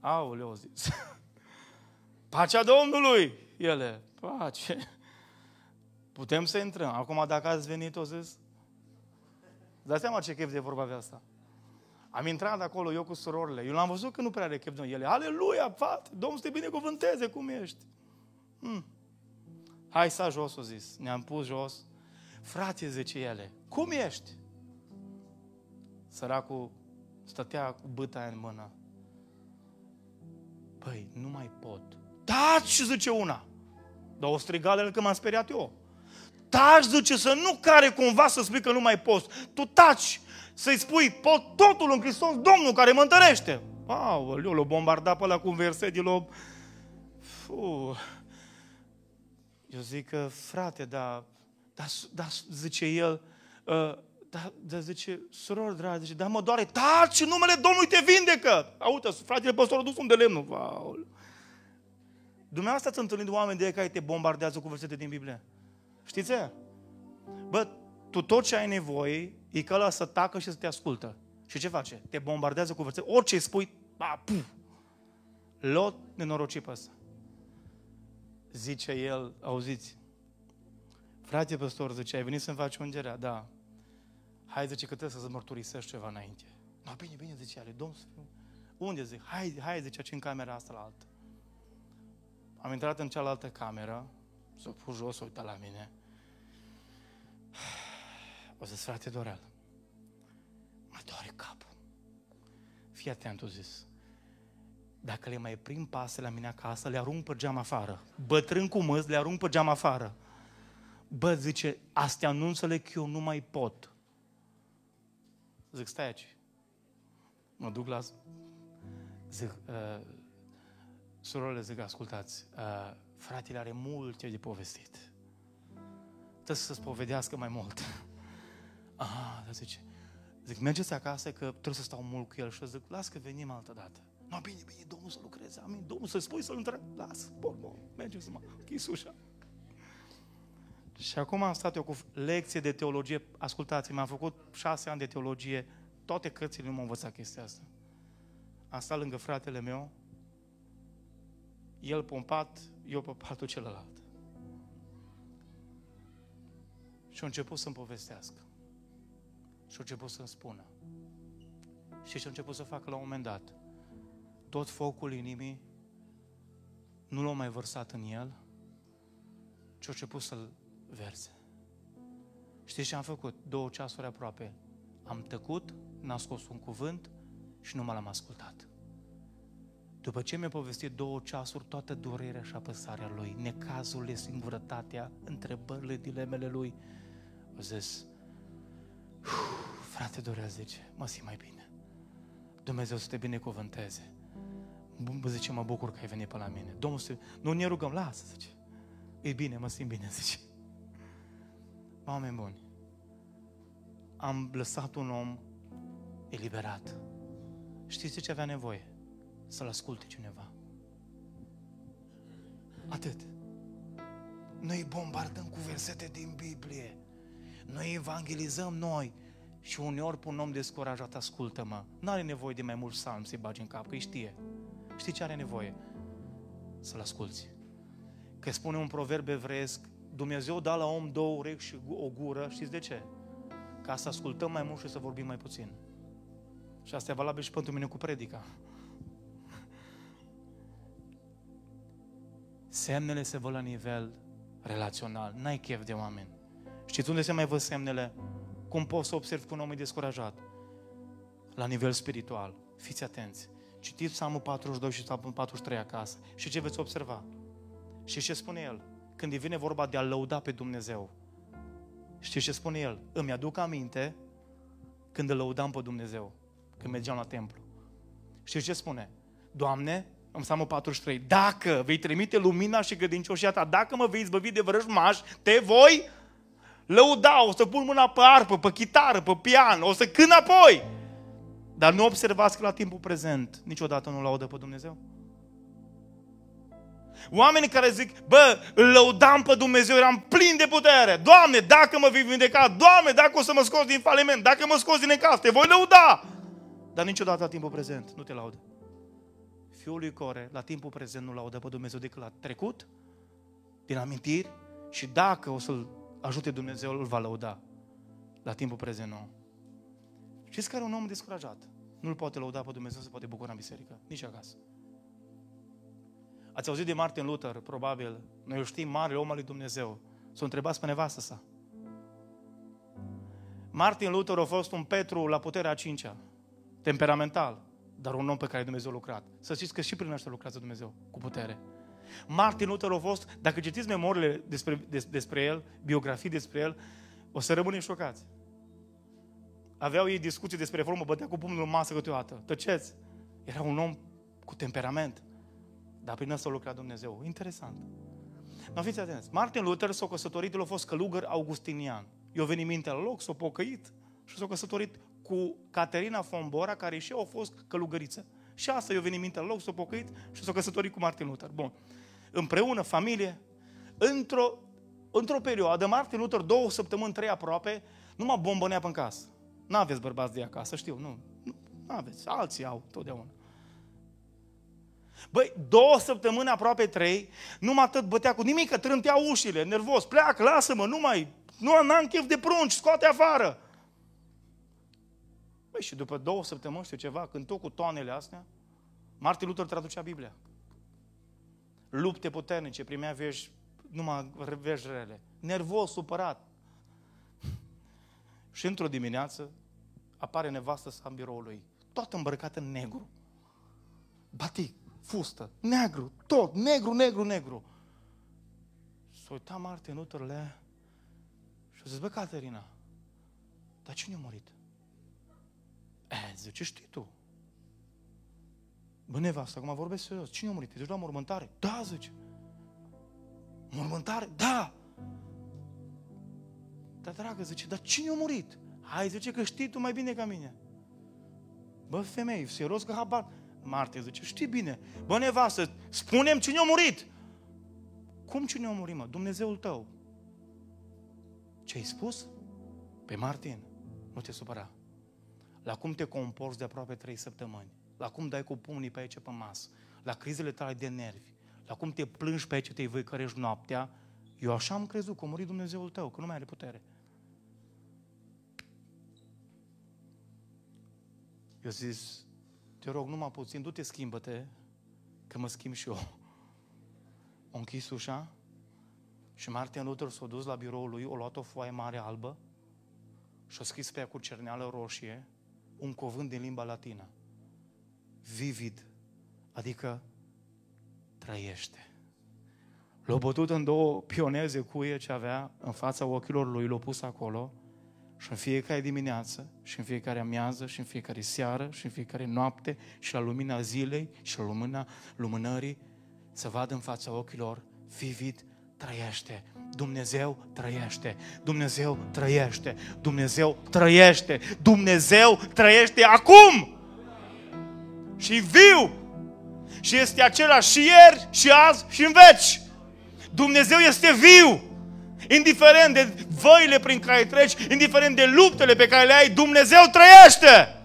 Aoleu, zis. Pacea Domnului! Ele, pace. Putem să intrăm. Acum dacă ați venit, o zis, dați seama ce chef de vorba avea asta. Am intrat acolo, eu cu surorile. Eu l-am văzut că nu prea are chef de ele. Aleluia, fată, Domnul să te binecuvânteze, cum ești? Hmm. Hai să jos, o zis. Ne-am pus jos. Frate, zice ele, cum ești? Săracul stătea cu băta în mână. Păi, nu mai pot. Taci, zice una. Dar o strigale că m-am speriat eu. Taci, zice, să nu care cumva să spui că nu mai poți. Tu taci, să-i spui, pot totul în Hristos Domnul care mă întărește. Aoleu, l-o bombarda pe ăla cu un verset, l-o... Eu zic că, frate, dar, dar, dar zice el, uh, da, da, zice, suror dragi, zice, dar mă doare, taci, numele Domnului te vindecă. Aută, fratele păstor a dus un de lemnul. Wow. Dumneavoastră ați întâlnit oameni de ei care te bombardează cu versete din Biblie. Știți aia? Bă, tu tot ce ai nevoie e că ăla să tacă și să te ascultă. Și ce face? Te bombardează cu versete. Orice îi spui, ba, puf. Lot nenorocit pe ăsta. Zice el, auziți, frate păstor, zice, ai venit să-mi faci ungerea? Da. Hai, zice, că trebuie să-ți mărturisești ceva înainte. No, bine, bine, zice ale, domn, unde zic? Hai, hai, zice, în camera asta la altă. Am intrat în cealaltă cameră, s-a pus jos, s-a uitat la mine. O să frate Dorel, mă doare capul. Fii atent, o zis. Dacă le mai prind pase la mine acasă, le arunc pe geam afară. Bătrân cu măs, le arunc pe geam afară. Bă, zice, astea anunță-le că eu nu mai pot. Zic, stai aici. Mă duc la... Zic, uh, surorile zic, ascultați, uh, fratele are multe de povestit. Trebuie să se povedească mai mult. Ah, dar zice, zic, mergeți acasă că trebuie să stau mult cu el și zic, las că venim altă dată. No, bine, bine, Domnul să lucreze, amin. Domnul să spui să-l întreb. Las, bun, bun, mergem să mă închis ușa. Și acum am stat eu cu lecție de teologie. Ascultați, mi-am făcut șase ani de teologie. Toate cărțile nu m-au învățat chestia asta. Am stat lângă fratele meu, el pompat, eu pe patul celălalt. Și a început să-mi povestească. Și a început să-mi spună. Și ce a început să facă la un moment dat? Tot focul inimii nu l-a mai vărsat în el, ci a început să-l verse. Știți ce am făcut? Două ceasuri aproape. Am tăcut, n-am scos un cuvânt și nu m-am ascultat. După ce mi-a povestit două ceasuri toată durerea și apăsarea lui, necazurile, singurătatea, întrebările, dilemele lui, a zis, frate Dorea, zice, mă simt mai bine. Dumnezeu să te binecuvânteze. Zice, mă bucur că ai venit pe la mine. Domnul să... Nu ne rugăm, lasă, zice. E bine, mă simt bine, zice. Oameni buni, am lăsat un om eliberat. Știți ce avea nevoie? Să-l asculte cineva. Atât. Noi bombardăm cu versete din Biblie. Noi evangelizăm noi. Și uneori pe un om descurajat, ascultă-mă. Nu are nevoie de mai mult salm să-i bagi în cap, că îi știe. Știi ce are nevoie? Să-l asculți. Că spune un proverb evreiesc, Dumnezeu da la om două urechi și o gură, știți de ce? Ca să ascultăm mai mult și să vorbim mai puțin. Și asta e valabil și pentru mine cu predica. Semnele se văd la nivel relațional. N-ai chef de oameni. Știți unde se mai văd semnele? Cum poți să observi că un om e descurajat? La nivel spiritual. Fiți atenți. Citiți Psalmul 42 și Psalmul 43 acasă. Și ce veți observa? Și ce spune el? Când îi vine vorba de a lăuda pe Dumnezeu. Știți ce spune el? Îmi aduc aminte când îl lăudam pe Dumnezeu, când mergeam la templu. Și ce spune? Doamne, în Psalmul 43, dacă vei trimite lumina și gădincioșia ta, dacă mă vei izbăvi de vrăjmaș, te voi lăuda, o să pun mâna pe arpă, pe chitară, pe pian, o să cânt apoi. Dar nu observați că la timpul prezent niciodată nu laudă pe Dumnezeu? Oamenii care zic, bă, îl lăudam pe Dumnezeu, eram plin de putere. Doamne, dacă mă vei vindeca, Doamne, dacă o să mă scoți din faliment, dacă mă scoți din necaz, te voi lăuda. Dar niciodată la timpul prezent nu te laudă. Fiul lui Core, la timpul prezent, nu laudă pe Dumnezeu decât la trecut, din amintiri, și dacă o să-l ajute Dumnezeu, îl va lăuda. La timpul prezent, nu. Știți care e un om descurajat? Nu-l poate lăuda pe Dumnezeu, să poate bucura în biserică, nici acasă. Ați auzit de Martin Luther, probabil. Noi știm, mare om al lui Dumnezeu. Să o întrebați pe nevastă sa. Martin Luther a fost un Petru la puterea a cincea. Temperamental, dar un om pe care Dumnezeu a lucrat. Să știți că și prin ăștia lucrează Dumnezeu, cu putere. Martin Luther a fost, dacă citiți memoriile despre, des, despre el, biografii despre el, o să rămânem șocați. Aveau ei discuții despre reformă, bătea cu pumnul în masă câteodată. Tăceți! Era un om cu temperament. Dar prin asta a lucrat Dumnezeu. Interesant. Nu fiți atenți. Martin Luther s-a căsătorit, el a fost călugăr augustinian. I-a venit mintea la loc, s-a pocăit și s-a căsătorit cu Caterina Fombora, care și ea a fost călugăriță. Și asta i-a venit mintea la loc, s-a pocăit și s-a căsătorit cu Martin Luther. Bun. Împreună, familie, într-o, într-o perioadă, Martin Luther, două săptămâni, trei aproape, numai bombănea pe casă. N-aveți bărbați de acasă, știu, nu. Nu aveți, alții au totdeauna. Băi, două săptămâni, aproape trei, numai atât bătea cu nimic, că trântea ușile, nervos, pleacă, lasă-mă, nu mai, nu am chef de prunci, scoate afară. Băi, și după două săptămâni, știu ceva, când tot cu toanele astea, Martin Luther traducea Biblia. Lupte puternice, primea vești, numai vești rele. Nervos, supărat. și într-o dimineață apare nevastă sa în biroul lui, toată îmbrăcată în negru. Batic fustă, negru, tot, negru, negru, negru. S-a uitat Martin Luther la și a zis, bă, Caterina, dar cine a murit? E, zice, știi tu. Bă, nevastă, acum vorbesc serios. Cine a murit? Te duci la mormântare? Da, zice. Mormântare? Da! Dar, dragă, zice, dar cine a murit? Hai, zice că știi tu mai bine ca mine. Bă, femei, serios că habar... Marte zice, știi bine, bă nevastă, spunem cine a murit. Cum cine a murit, mă? Dumnezeul tău. Ce ai spus? Pe Martin, nu te supăra. La cum te comporți de aproape trei săptămâni, la cum dai cu pumnii pe aici pe masă, la crizele tale de nervi, la cum te plângi pe aici, te văicărești noaptea, eu așa am crezut că a murit Dumnezeul tău, că nu mai are putere. Eu zis, te rog, numai puțin, du-te, schimbă-te, că mă schimb și eu. O închis ușa și Martin Luther s-a dus la biroul lui, a luat o foaie mare albă și a scris pe ea cu cerneală roșie un cuvânt din limba latină. Vivid, adică trăiește. L-a bătut în două pioneze cuie ce avea în fața ochilor lui, l-a pus acolo și în fiecare dimineață, și în fiecare amiază, și în fiecare seară, și în fiecare noapte, și la lumina zilei, și la lumina lumânării, să vadă în fața ochilor, vivid, trăiește. Dumnezeu trăiește. Dumnezeu trăiește. Dumnezeu trăiește. Dumnezeu trăiește acum! Și viu! Și este același și ieri, și azi, și în veci. Dumnezeu este viu! indiferent de văile prin care treci, indiferent de luptele pe care le ai, Dumnezeu trăiește!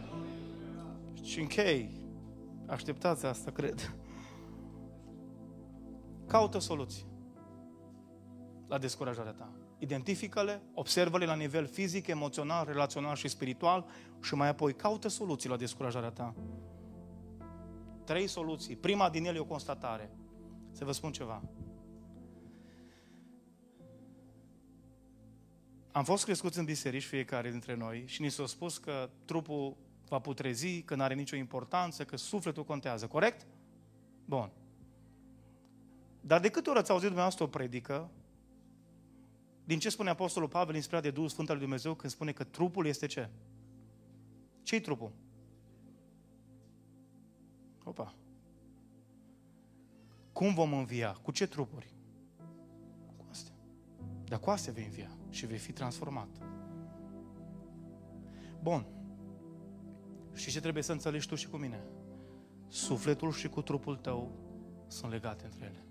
Și închei. Așteptați asta, cred. Caută soluții la descurajarea ta. Identifică-le, observă-le la nivel fizic, emoțional, relațional și spiritual și mai apoi caută soluții la descurajarea ta. Trei soluții. Prima din ele e o constatare. Să vă spun ceva. Am fost crescuți în biserici fiecare dintre noi și ni s-a spus că trupul va putrezi, că nu are nicio importanță, că sufletul contează, corect? Bun. Dar de câte ori ați auzit dumneavoastră o predică, din ce spune Apostolul Pavel, inspirat de Duhul Sfânt al lui Dumnezeu, când spune că trupul este ce? Ce-i trupul? Opa. Cum vom învia? Cu ce trupuri? Cu astea. Dar cu astea vei învia și vei fi transformat. Bun. Și ce trebuie să înțelegi tu și cu mine? Sufletul și cu trupul tău sunt legate între ele.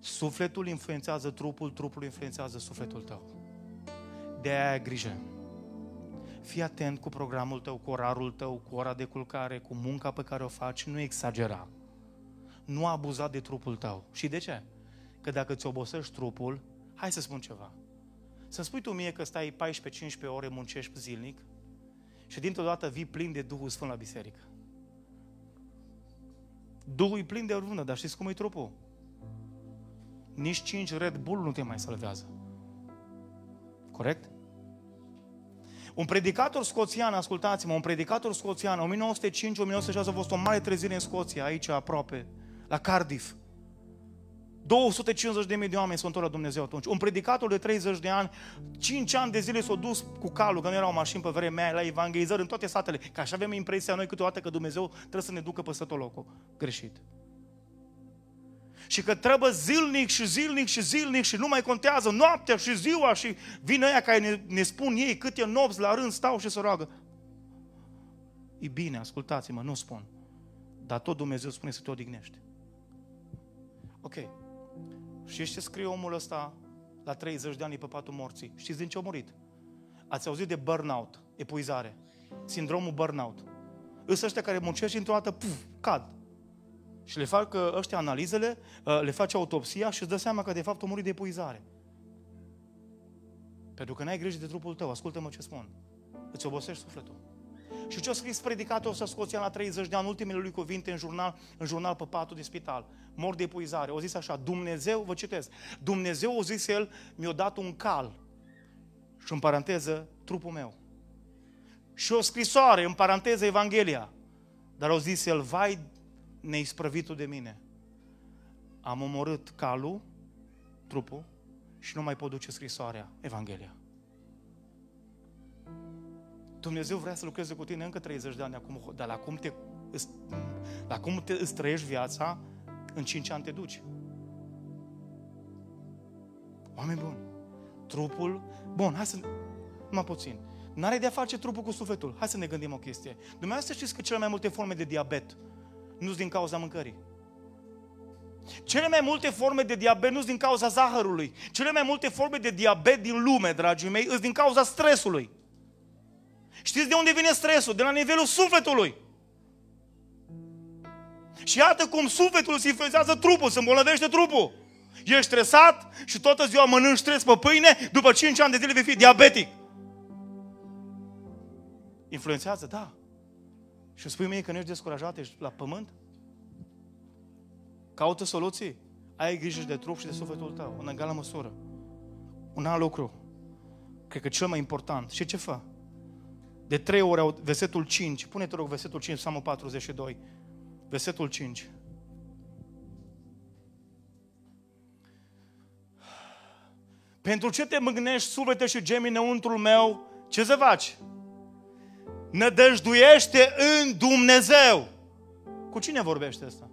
Sufletul influențează trupul, trupul influențează sufletul tău. De aia ai grijă. Fii atent cu programul tău, cu orarul tău, cu ora de culcare, cu munca pe care o faci, nu exagera. Nu abuza de trupul tău. Și de ce? Că dacă ți obosești trupul, hai să spun ceva. Să spui tu mie că stai 14-15 ore, muncești zilnic și dintr-o dată vii plin de Duhul Sfânt la biserică. Duhul e plin de rână, dar știți cum e trupul? Nici 5 Red Bull nu te mai salvează. Corect? Un predicator scoțian, ascultați-mă, un predicator scoțian, 1905-1906 a fost o mare trezire în Scoția, aici aproape, la Cardiff. 250 de mii de oameni s-au întors la Dumnezeu atunci. Un predicator de 30 de ani, 5 ani de zile s-a dus cu calul, că nu erau mașini pe vremea aia, la evangelizări în toate satele. Că așa avem impresia noi câteodată că Dumnezeu trebuie să ne ducă peste tot locul. Greșit. Și că trebuie zilnic și zilnic și zilnic și nu mai contează noaptea și ziua și vin ăia care ne, ne spun ei câte nopți la rând stau și se roagă. E bine, ascultați-mă, nu spun. Dar tot Dumnezeu spune să te odihnești. Ok. Și ce scrie omul ăsta la 30 de ani pe patul morții? Știți din ce a murit? Ați auzit de burnout, epuizare. Sindromul burnout. Îs ăștia care muncesc și într-o dată, puf, cad. Și le fac uh, ăștia analizele, uh, le face autopsia și îți dă seama că de fapt a murit de epuizare. Pentru că n-ai grijă de trupul tău, ascultă-mă ce spun. Îți obosești sufletul. Și ce a scris predicatul ăsta scoțian la 30 de ani, ultimele lui cuvinte în jurnal, în jurnal pe patul de spital, mor de epuizare. O zis așa, Dumnezeu, vă citesc, Dumnezeu, o zis el, mi-a dat un cal și în paranteză, trupul meu. Și o scrisoare, în paranteză, Evanghelia. Dar o zis el, vai neisprăvitul de mine. Am omorât calul, trupul, și nu mai pot duce scrisoarea, Evanghelia. Dumnezeu vrea să lucreze cu tine încă 30 de ani acum, dar la cum te, la cum te îți trăiești viața, în 5 ani te duci. Oameni buni, trupul, bun, hai să, numai puțin, n-are de-a face trupul cu sufletul. Hai să ne gândim o chestie. Dumneavoastră știți că cele mai multe forme de diabet nu sunt din cauza mâncării. Cele mai multe forme de diabet nu sunt din cauza zahărului. Cele mai multe forme de diabet din lume, dragii mei, sunt din cauza stresului. Știți de unde vine stresul? De la nivelul sufletului. Și iată cum sufletul se influențează trupul, se îmbolnăvește trupul. Ești stresat și toată ziua mănânci stres pe pâine, după 5 ani de zile vei fi diabetic. Influențează, da. Și spui mie că nu ești descurajat, ești la pământ? Caută soluții. Ai grijă de trup și de sufletul tău, în egală măsură. Un alt lucru, cred că cel mai important, și ce fă? De trei ori, versetul 5, pune-te rog versetul 5, Psalmul 42, versetul 5. Pentru ce te mâgnești suflete și gemi înăuntrul meu? Ce să faci? Nădăjduiește în Dumnezeu. Cu cine vorbește asta?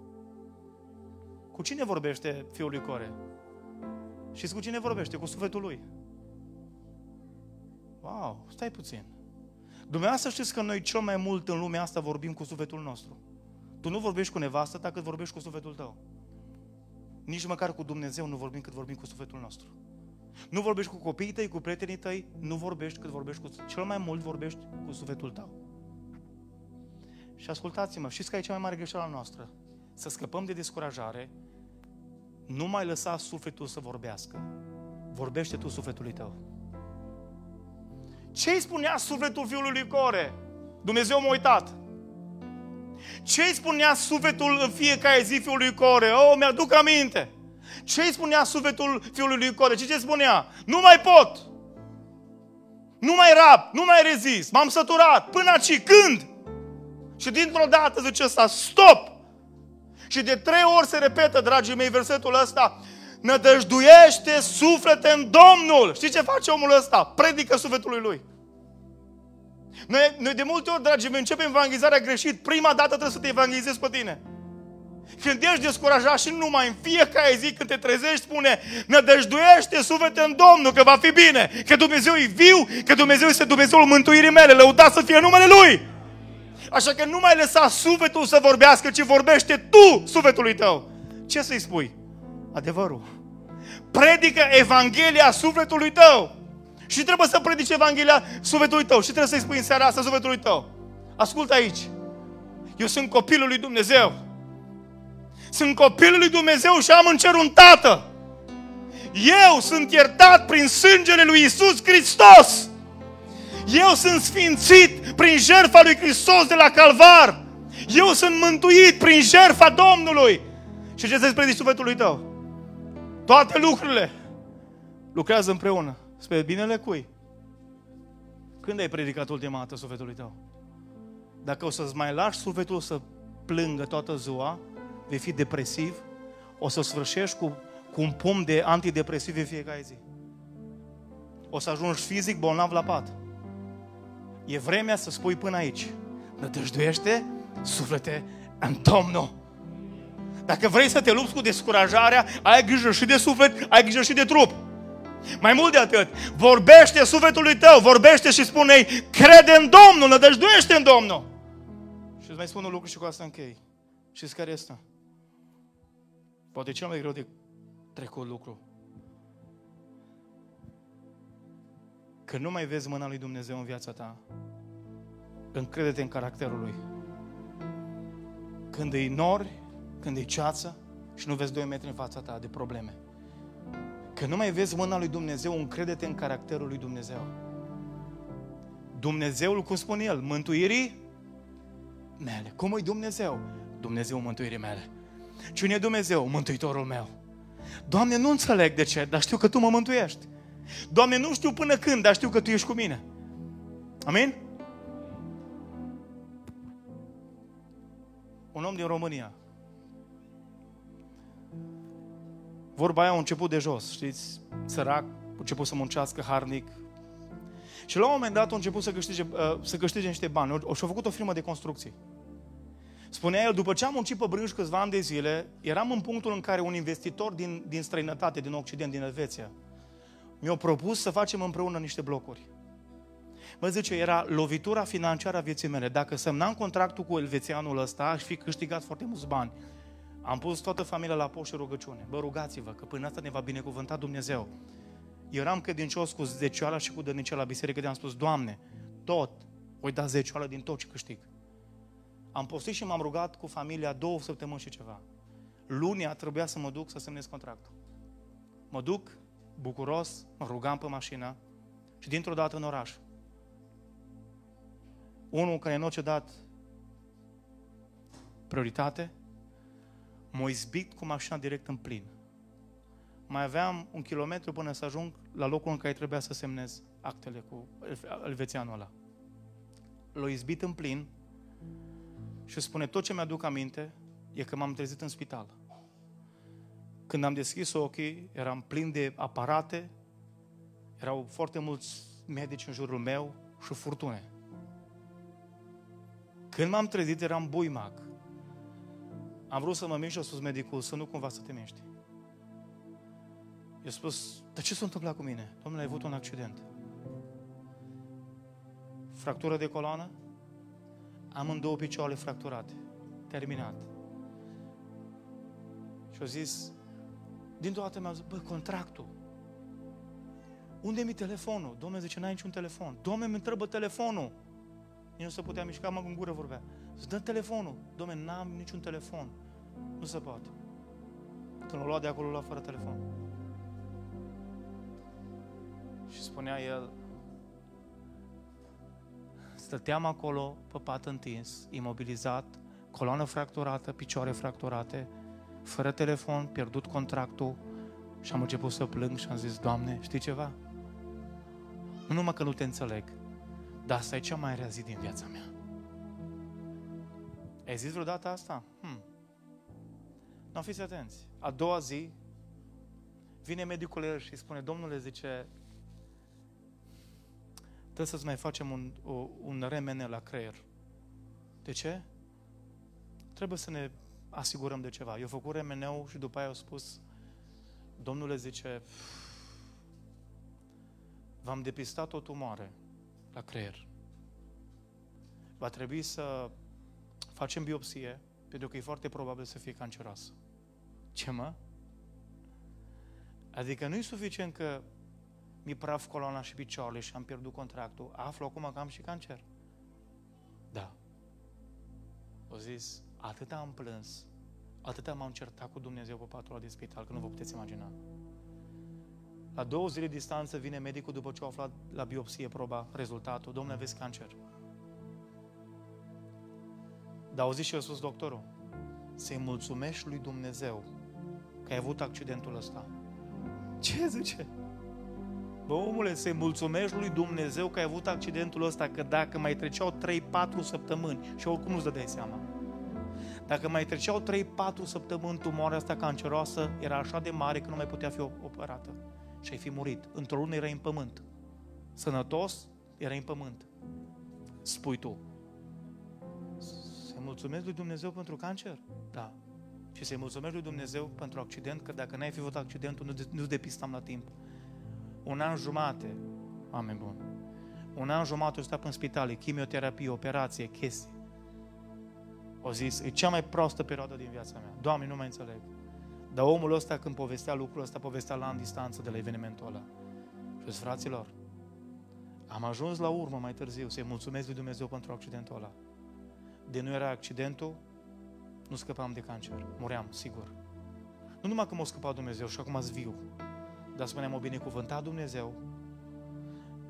Cu cine vorbește fiul lui Core? Și cu cine vorbește? Cu sufletul lui. Wow, stai puțin. Dumneavoastră știți că noi cel mai mult în lumea asta vorbim cu sufletul nostru. Tu nu vorbești cu nevastă ta cât vorbești cu sufletul tău. Nici măcar cu Dumnezeu nu vorbim cât vorbim cu sufletul nostru. Nu vorbești cu copiii tăi, cu prietenii tăi, nu vorbești cât vorbești cu... Cel mai mult vorbești cu sufletul tău. Și ascultați-mă, știți că e cea mai mare greșeală noastră? Să scăpăm de descurajare, nu mai lăsa sufletul să vorbească. Vorbește tu sufletului tău. Ce îi spunea sufletul fiului lui Core? Dumnezeu m-a uitat. Ce îi spunea sufletul în fiecare zi fiului lui Core? Oh, mi-aduc aminte. Ce îi spunea sufletul fiului lui Core? Ce ce spunea? Nu mai pot! Nu mai rap, nu mai rezist, m-am săturat, până aici, când? Și dintr-o dată zice ăsta, stop! Și de trei ori se repetă, dragii mei, versetul ăsta, Noi, noi de multe ori, dragii mei, începem evangelizarea greșit. Prima dată trebuie să te evangelizezi pe tine. Când ești descurajat și numai în fiecare zi când te trezești, spune, nădăjduiește suflete în Domnul că va fi bine, că Dumnezeu e viu, că Dumnezeu este Dumnezeul mântuirii mele, lăuda să fie numele Lui. Așa că nu mai lăsa sufletul să vorbească, ci vorbește tu sufletului tău. Ce să-i spui? Adevărul. Predică Evanghelia sufletului tău. Și trebuie să predici Evanghelia sufletului tău. Și trebuie să-i spui în seara asta sufletului tău. Ascultă aici. Eu sunt copilul lui Dumnezeu. Sunt copilul lui Dumnezeu și am în cer un tată. Eu sunt iertat prin sângele lui Isus Hristos. Eu sunt sfințit prin jertfa lui Hristos de la Calvar. Eu sunt mântuit prin jertfa Domnului. Și ce să-ți predici sufletului tău? Toate lucrurile lucrează împreună. Spre binele cui? Când ai predicat ultima dată sufletului tău? Dacă o să-ți mai lași sufletul să plângă toată ziua, vei fi depresiv, o să sfârșești cu, cu un pom de antidepresiv în fiecare zi. O să ajungi fizic bolnav la pat. E vremea să spui până aici. Nădăjduiește suflete în Domnul. Dacă vrei să te lupți cu descurajarea, ai grijă și de suflet, ai grijă și de trup. Mai mult de atât, vorbește sufletului tău, vorbește și spune-i, crede în Domnul, nădăjduiește în Domnul. Și îți mai spun un lucru și cu asta închei. Știți care este? Poate cel mai greu de trecut lucru. Când nu mai vezi mâna lui Dumnezeu în viața ta, încrede-te în caracterul lui. Când îi nori, când îi ceață și nu vezi doi metri în fața ta de probleme. Când nu mai vezi mâna lui Dumnezeu, încrede-te în caracterul lui Dumnezeu. Dumnezeul, cum spune el, mântuirii mele. Cum e Dumnezeu? Dumnezeu mântuirii mele. Cine e Dumnezeu? Mântuitorul meu. Doamne, nu înțeleg de ce, dar știu că Tu mă mântuiești. Doamne, nu știu până când, dar știu că Tu ești cu mine. Amin? Un om din România. Vorba aia a început de jos, știți? Sărac, a început să muncească harnic. Și la un moment dat a început să câștige, uh, să câștige niște bani. O, și-a făcut o firmă de construcții. Spunea el, după ce am muncit pe brânci câțiva ani de zile, eram în punctul în care un investitor din, din străinătate, din Occident, din Elveția, mi-a propus să facem împreună niște blocuri. Mă zice, era lovitura financiară a vieții mele. Dacă semnam contractul cu elvețianul ăsta, aș fi câștigat foarte mulți bani. Am pus toată familia la poș și rugăciune. Bă, rugați-vă, că până asta ne va binecuvânta Dumnezeu. Eram credincios cu zecioala și cu dănicea la biserică, de am spus, Doamne, tot, voi da zecioală din tot ce câștig. Am postit și m-am rugat cu familia două săptămâni și ceva. Lunia trebuia să mă duc să semnez contractul. Mă duc, bucuros, mă rugam pe mașină și dintr-o dată în oraș. Unul care nu a dat prioritate, m-a izbit cu mașina direct în plin. Mai aveam un kilometru până să ajung la locul în care trebuia să semnez actele cu elvețianul ăla. L-a izbit în plin și spune, tot ce mi-aduc aminte e că m-am trezit în spital. Când am deschis ochii, eram plin de aparate, erau foarte mulți medici în jurul meu și furtune. Când m-am trezit, eram buimac. Am vrut să mă mișc și a spus medicul, să nu cumva să te miști. I-a spus, dar ce s-a întâmplat cu mine? Domnule, ai avut un accident. Fractură de coloană? Am în două picioare fracturate. Terminat. Și au zis, dintr-o dată mi-au zis, bă, contractul. Unde mi telefonul? Domnule zice, n-ai niciun telefon. Domnule, mi întrebă telefonul. Nici nu se putea mișca, mă în gură vorbea. Zice, dă telefonul. Domnule, n-am niciun telefon. Nu se poate. Când l-a luat de acolo, l-a fără telefon. Și spunea el, Stăteam acolo pe pat întins, imobilizat, coloană fracturată, picioare fracturate, fără telefon, pierdut contractul și am început să plâng și am zis, Doamne, știi ceva? Nu numai că nu te înțeleg, dar asta e cea mai rea zi din viața mea. Ai zis vreodată asta? Hmm. Nu fiți atenți. A doua zi, vine medicul și spune, domnule, zice, trebuie să-ți mai facem un, o, un remene la creier. De ce? Trebuie să ne asigurăm de ceva. Eu făcut remeneu și după aia au spus, Domnule zice, v-am depistat o tumoare la creier. Va trebui să facem biopsie, pentru că e foarte probabil să fie canceroasă. Ce mă? Adică nu e suficient că mi praf coloana și picioarele și am pierdut contractul. Aflu acum că am și cancer. Da. O zis, atât am plâns, atât m-am certat cu Dumnezeu pe patul de spital, că nu vă puteți imagina. La două zile distanță vine medicul după ce a aflat la biopsie proba, rezultatul. Domnule, aveți cancer. Dar au zis și a spus doctorul, să-i mulțumești lui Dumnezeu că ai avut accidentul ăsta. Ce zice? Bă, omule, să-i mulțumești lui Dumnezeu că ai avut accidentul ăsta, că dacă mai treceau 3-4 săptămâni, și oricum nu-ți dădeai seama, dacă mai treceau 3-4 săptămâni, tumoarea asta canceroasă era așa de mare că nu mai putea fi operată. Și ai fi murit. Într-o lună erai în pământ. Sănătos, erai în pământ. Spui tu. Să mulțumesc lui Dumnezeu pentru cancer? Da. Și să-i mulțumesc lui Dumnezeu pentru accident, că dacă n-ai fi avut accidentul, nu, nu depistam la timp. Un an jumate, oameni buni, un an jumate o stat în spitale, chimioterapie, operație, chestii. O zis, e cea mai prostă perioadă din viața mea. Doamne, nu mai înțeleg. Dar omul ăsta, când povestea lucrul ăsta, povestea la în distanță de la evenimentul ăla. Și zis, fraților, am ajuns la urmă mai târziu să-i mulțumesc lui Dumnezeu pentru accidentul ăla. De nu era accidentul, nu scăpam de cancer. Muream, sigur. Nu numai că m-a scăpat Dumnezeu și acum ați viu, dar spuneam, o binecuvântat Dumnezeu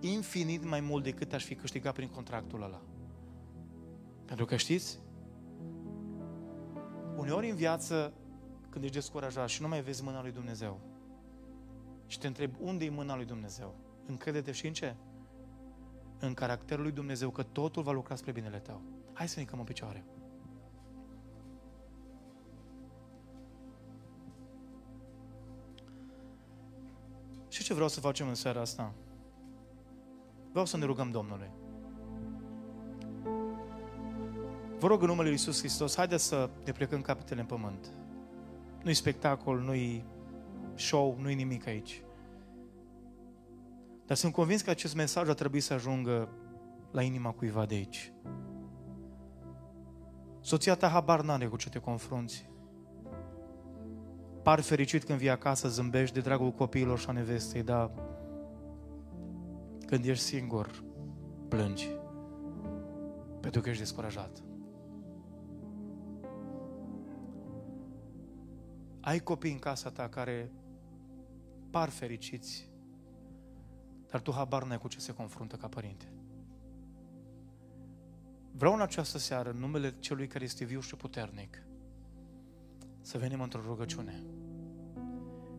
infinit mai mult decât aș fi câștigat prin contractul ăla. Pentru că știți, uneori în viață, când ești descurajat și nu mai vezi mâna lui Dumnezeu și te întrebi unde e mâna lui Dumnezeu, încrede-te și în ce? În caracterul lui Dumnezeu, că totul va lucra spre binele tău. Hai să ne în picioare. Ce vreau să facem în seara asta? Vreau să ne rugăm Domnului. Vă rog în numele Lui Iisus Hristos, haideți să ne plecăm capetele în pământ. Nu-i spectacol, nu-i show, nu-i nimic aici. Dar sunt convins că acest mesaj ar trebui să ajungă la inima cuiva de aici. Soția ta habar n-are cu ce te confrunți. Par fericit când vii acasă, zâmbești de dragul copiilor și a nevestei, dar când ești singur, plângi. Pentru că ești descurajat. Ai copii în casa ta care par fericiți, dar tu habar n-ai cu ce se confruntă ca părinte. Vreau în această seară, în numele Celui care este viu și puternic, să venim într-o rugăciune.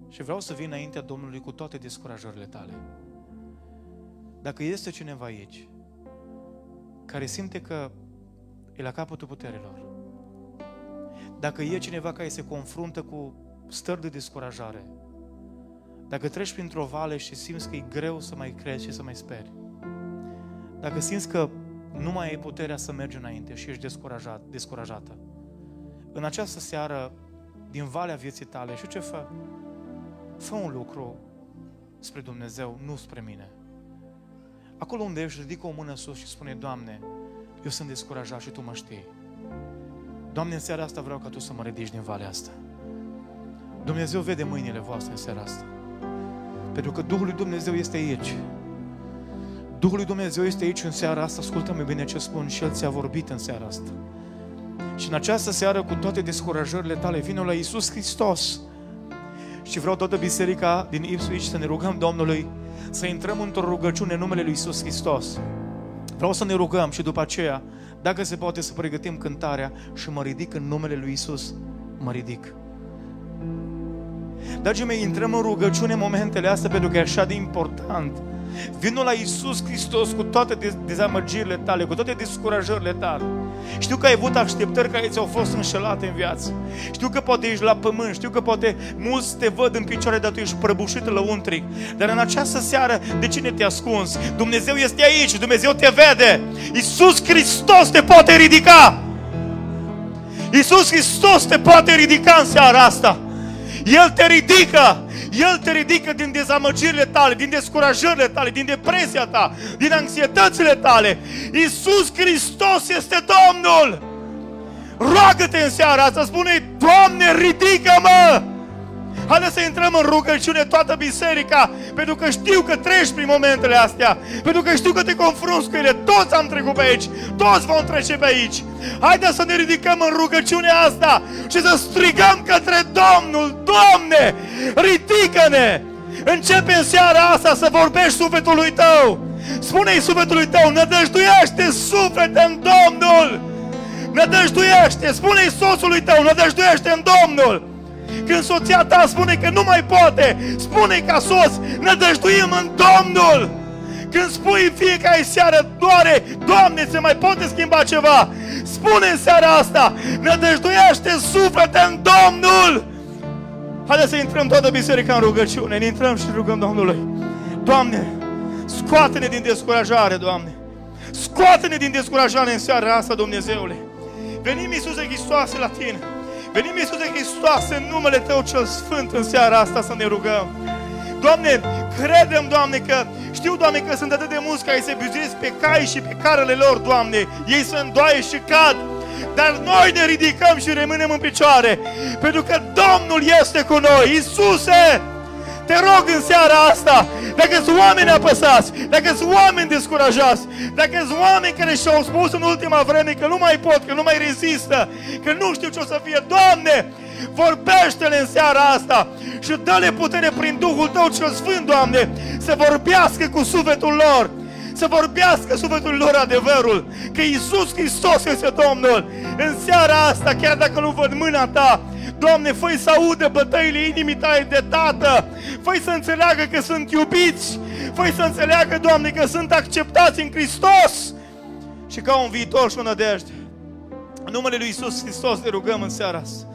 Și vreau să vin înaintea Domnului cu toate descurajările tale. Dacă este cineva aici care simte că e la capătul puterilor, dacă e cineva care se confruntă cu stări de descurajare, dacă treci printr-o vale și simți că e greu să mai crezi și să mai speri, dacă simți că nu mai ai puterea să mergi înainte și ești descurajat, descurajată, în această seară, din valea vieții tale, și ce fă? Fă un lucru spre Dumnezeu, nu spre mine. Acolo unde ești, ridică o mână sus și spune, Doamne, eu sunt descurajat și Tu mă știi. Doamne, în seara asta vreau ca Tu să mă ridici din valea asta. Dumnezeu vede mâinile voastre în seara asta. Pentru că Duhul lui Dumnezeu este aici. Duhul lui Dumnezeu este aici în seara asta, ascultă-mă bine ce spun, și El ți-a vorbit în seara asta. Și în această seară, cu toate descurajările tale, vină la Iisus Hristos. Și vreau toată biserica din Ipswich să ne rugăm Domnului să intrăm într-o rugăciune în numele Lui Iisus Hristos. Vreau să ne rugăm și după aceea, dacă se poate să pregătim cântarea și mă ridic în numele Lui Iisus, mă ridic. Dragii mei, intrăm în rugăciune în momentele astea pentru că e așa de important Vino la Isus Hristos cu toate dezamăgirile tale, cu toate descurajările tale. Știu că ai avut așteptări care ți-au fost înșelate în viață. Știu că poate ești la pământ, știu că poate mulți te văd în picioare, dar tu ești prăbușit la untric. Dar în această seară, de cine te ascunzi? Dumnezeu este aici, Dumnezeu te vede. Isus Hristos te poate ridica. Isus Hristos te poate ridica în seara asta. El te ridică. El te ridică din dezamăgirile tale, din descurajările tale, din depresia ta, din anxietățile tale. Isus Hristos este Domnul! Roagă-te în seara asta, spune Doamne, ridică-mă! Haideți să intrăm în rugăciune toată biserica, pentru că știu că treci prin momentele astea, pentru că știu că te confrunți cu ele. Toți am trecut pe aici, toți vom trece pe aici. Haideți să ne ridicăm în rugăciunea asta și să strigăm către Domnul, Doamne, ridică-ne! Începe în seara asta să vorbești sufletului tău. Spune-i sufletului tău, nădăjduiește suflete în Domnul! Nădăjduiește! Spune-i soțului tău, nădăjduiește în Domnul! Când soția ta spune că nu mai poate, spune ca soț, nădăjduim în Domnul. Când spui în fiecare seară, doare, Doamne, se mai poate schimba ceva, spune în seara asta, nădăjduiește suflete în Domnul. Haideți să intrăm toată biserica în rugăciune, ne intrăm și rugăm Domnului. Doamne, scoate-ne din descurajare, Doamne. Scoate-ne din descurajare în seara asta, Dumnezeule. Venim, Iisuse Hristoase, la Tine. Venim, Iisuse Hristoase, în numele Tău cel Sfânt în seara asta să ne rugăm. Doamne, credem, Doamne, că știu, Doamne, că sunt atât de mulți care se bizuiesc pe cai și pe carele lor, Doamne. Ei se îndoaie și cad. Dar noi ne ridicăm și rămânem în picioare. Pentru că Domnul este cu noi. Iisuse! Te rog în seara asta, dacă sunt oameni apăsați, dacă sunt oameni descurajați, dacă sunt oameni care și-au spus în ultima vreme că nu mai pot, că nu mai rezistă, că nu știu ce o să fie, Doamne, vorbește-le în seara asta și dă-le putere prin Duhul Tău cel Sfânt, Doamne, să vorbească cu sufletul lor, să vorbească sufletul lor adevărul, că Iisus Hristos este Domnul. În seara asta, chiar dacă nu văd mâna Ta, Doamne, făi să audă bătăile inimii tale de tată, făi să înțeleagă că sunt iubiți, făi să înțeleagă, Doamne, că sunt acceptați în Hristos și ca un viitor și o nădejde. În numele Lui Isus Hristos ne rugăm în seara asta.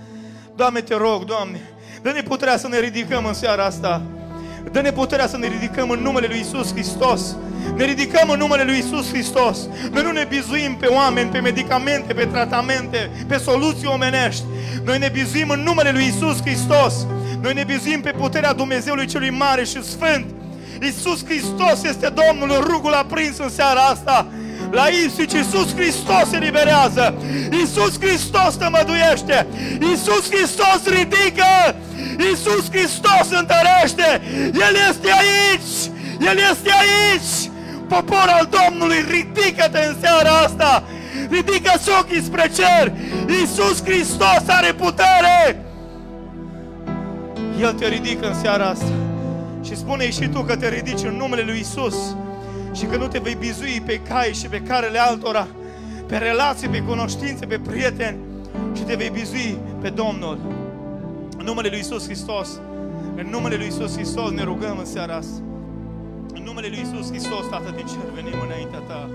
Doamne, te rog, Doamne, dă-ne puterea să ne ridicăm în seara asta. Dă-ne puterea să ne ridicăm în numele Lui Isus Hristos. Ne ridicăm în numele Lui Isus Hristos. Noi nu ne bizuim pe oameni, pe medicamente, pe tratamente, pe soluții omenești. Noi ne bizuim în numele Lui Isus Hristos. Noi ne bizuim pe puterea Dumnezeului Celui Mare și Sfânt. Isus Hristos este Domnul, rugul aprins în seara asta. La Ipsici, Iisus Hristos se liberează. Iisus Hristos te măduiește. Iisus Hristos ridică. Iisus Hristos întărește. El este aici. El este aici. Popor al Domnului, ridică-te în seara asta. Ridică-ți ochii spre cer. Iisus Hristos are putere. El te ridică în seara asta. Și spune și tu că te ridici în numele lui Isus și că nu te vei bizui pe cai și pe carele altora, pe relații, pe cunoștințe, pe prieteni și te vei bizui pe Domnul. În numele Lui Isus Hristos, în numele Lui Isus Hristos ne rugăm în seara asta. În numele Lui Isus Hristos, Tată din Cer, venim înaintea Ta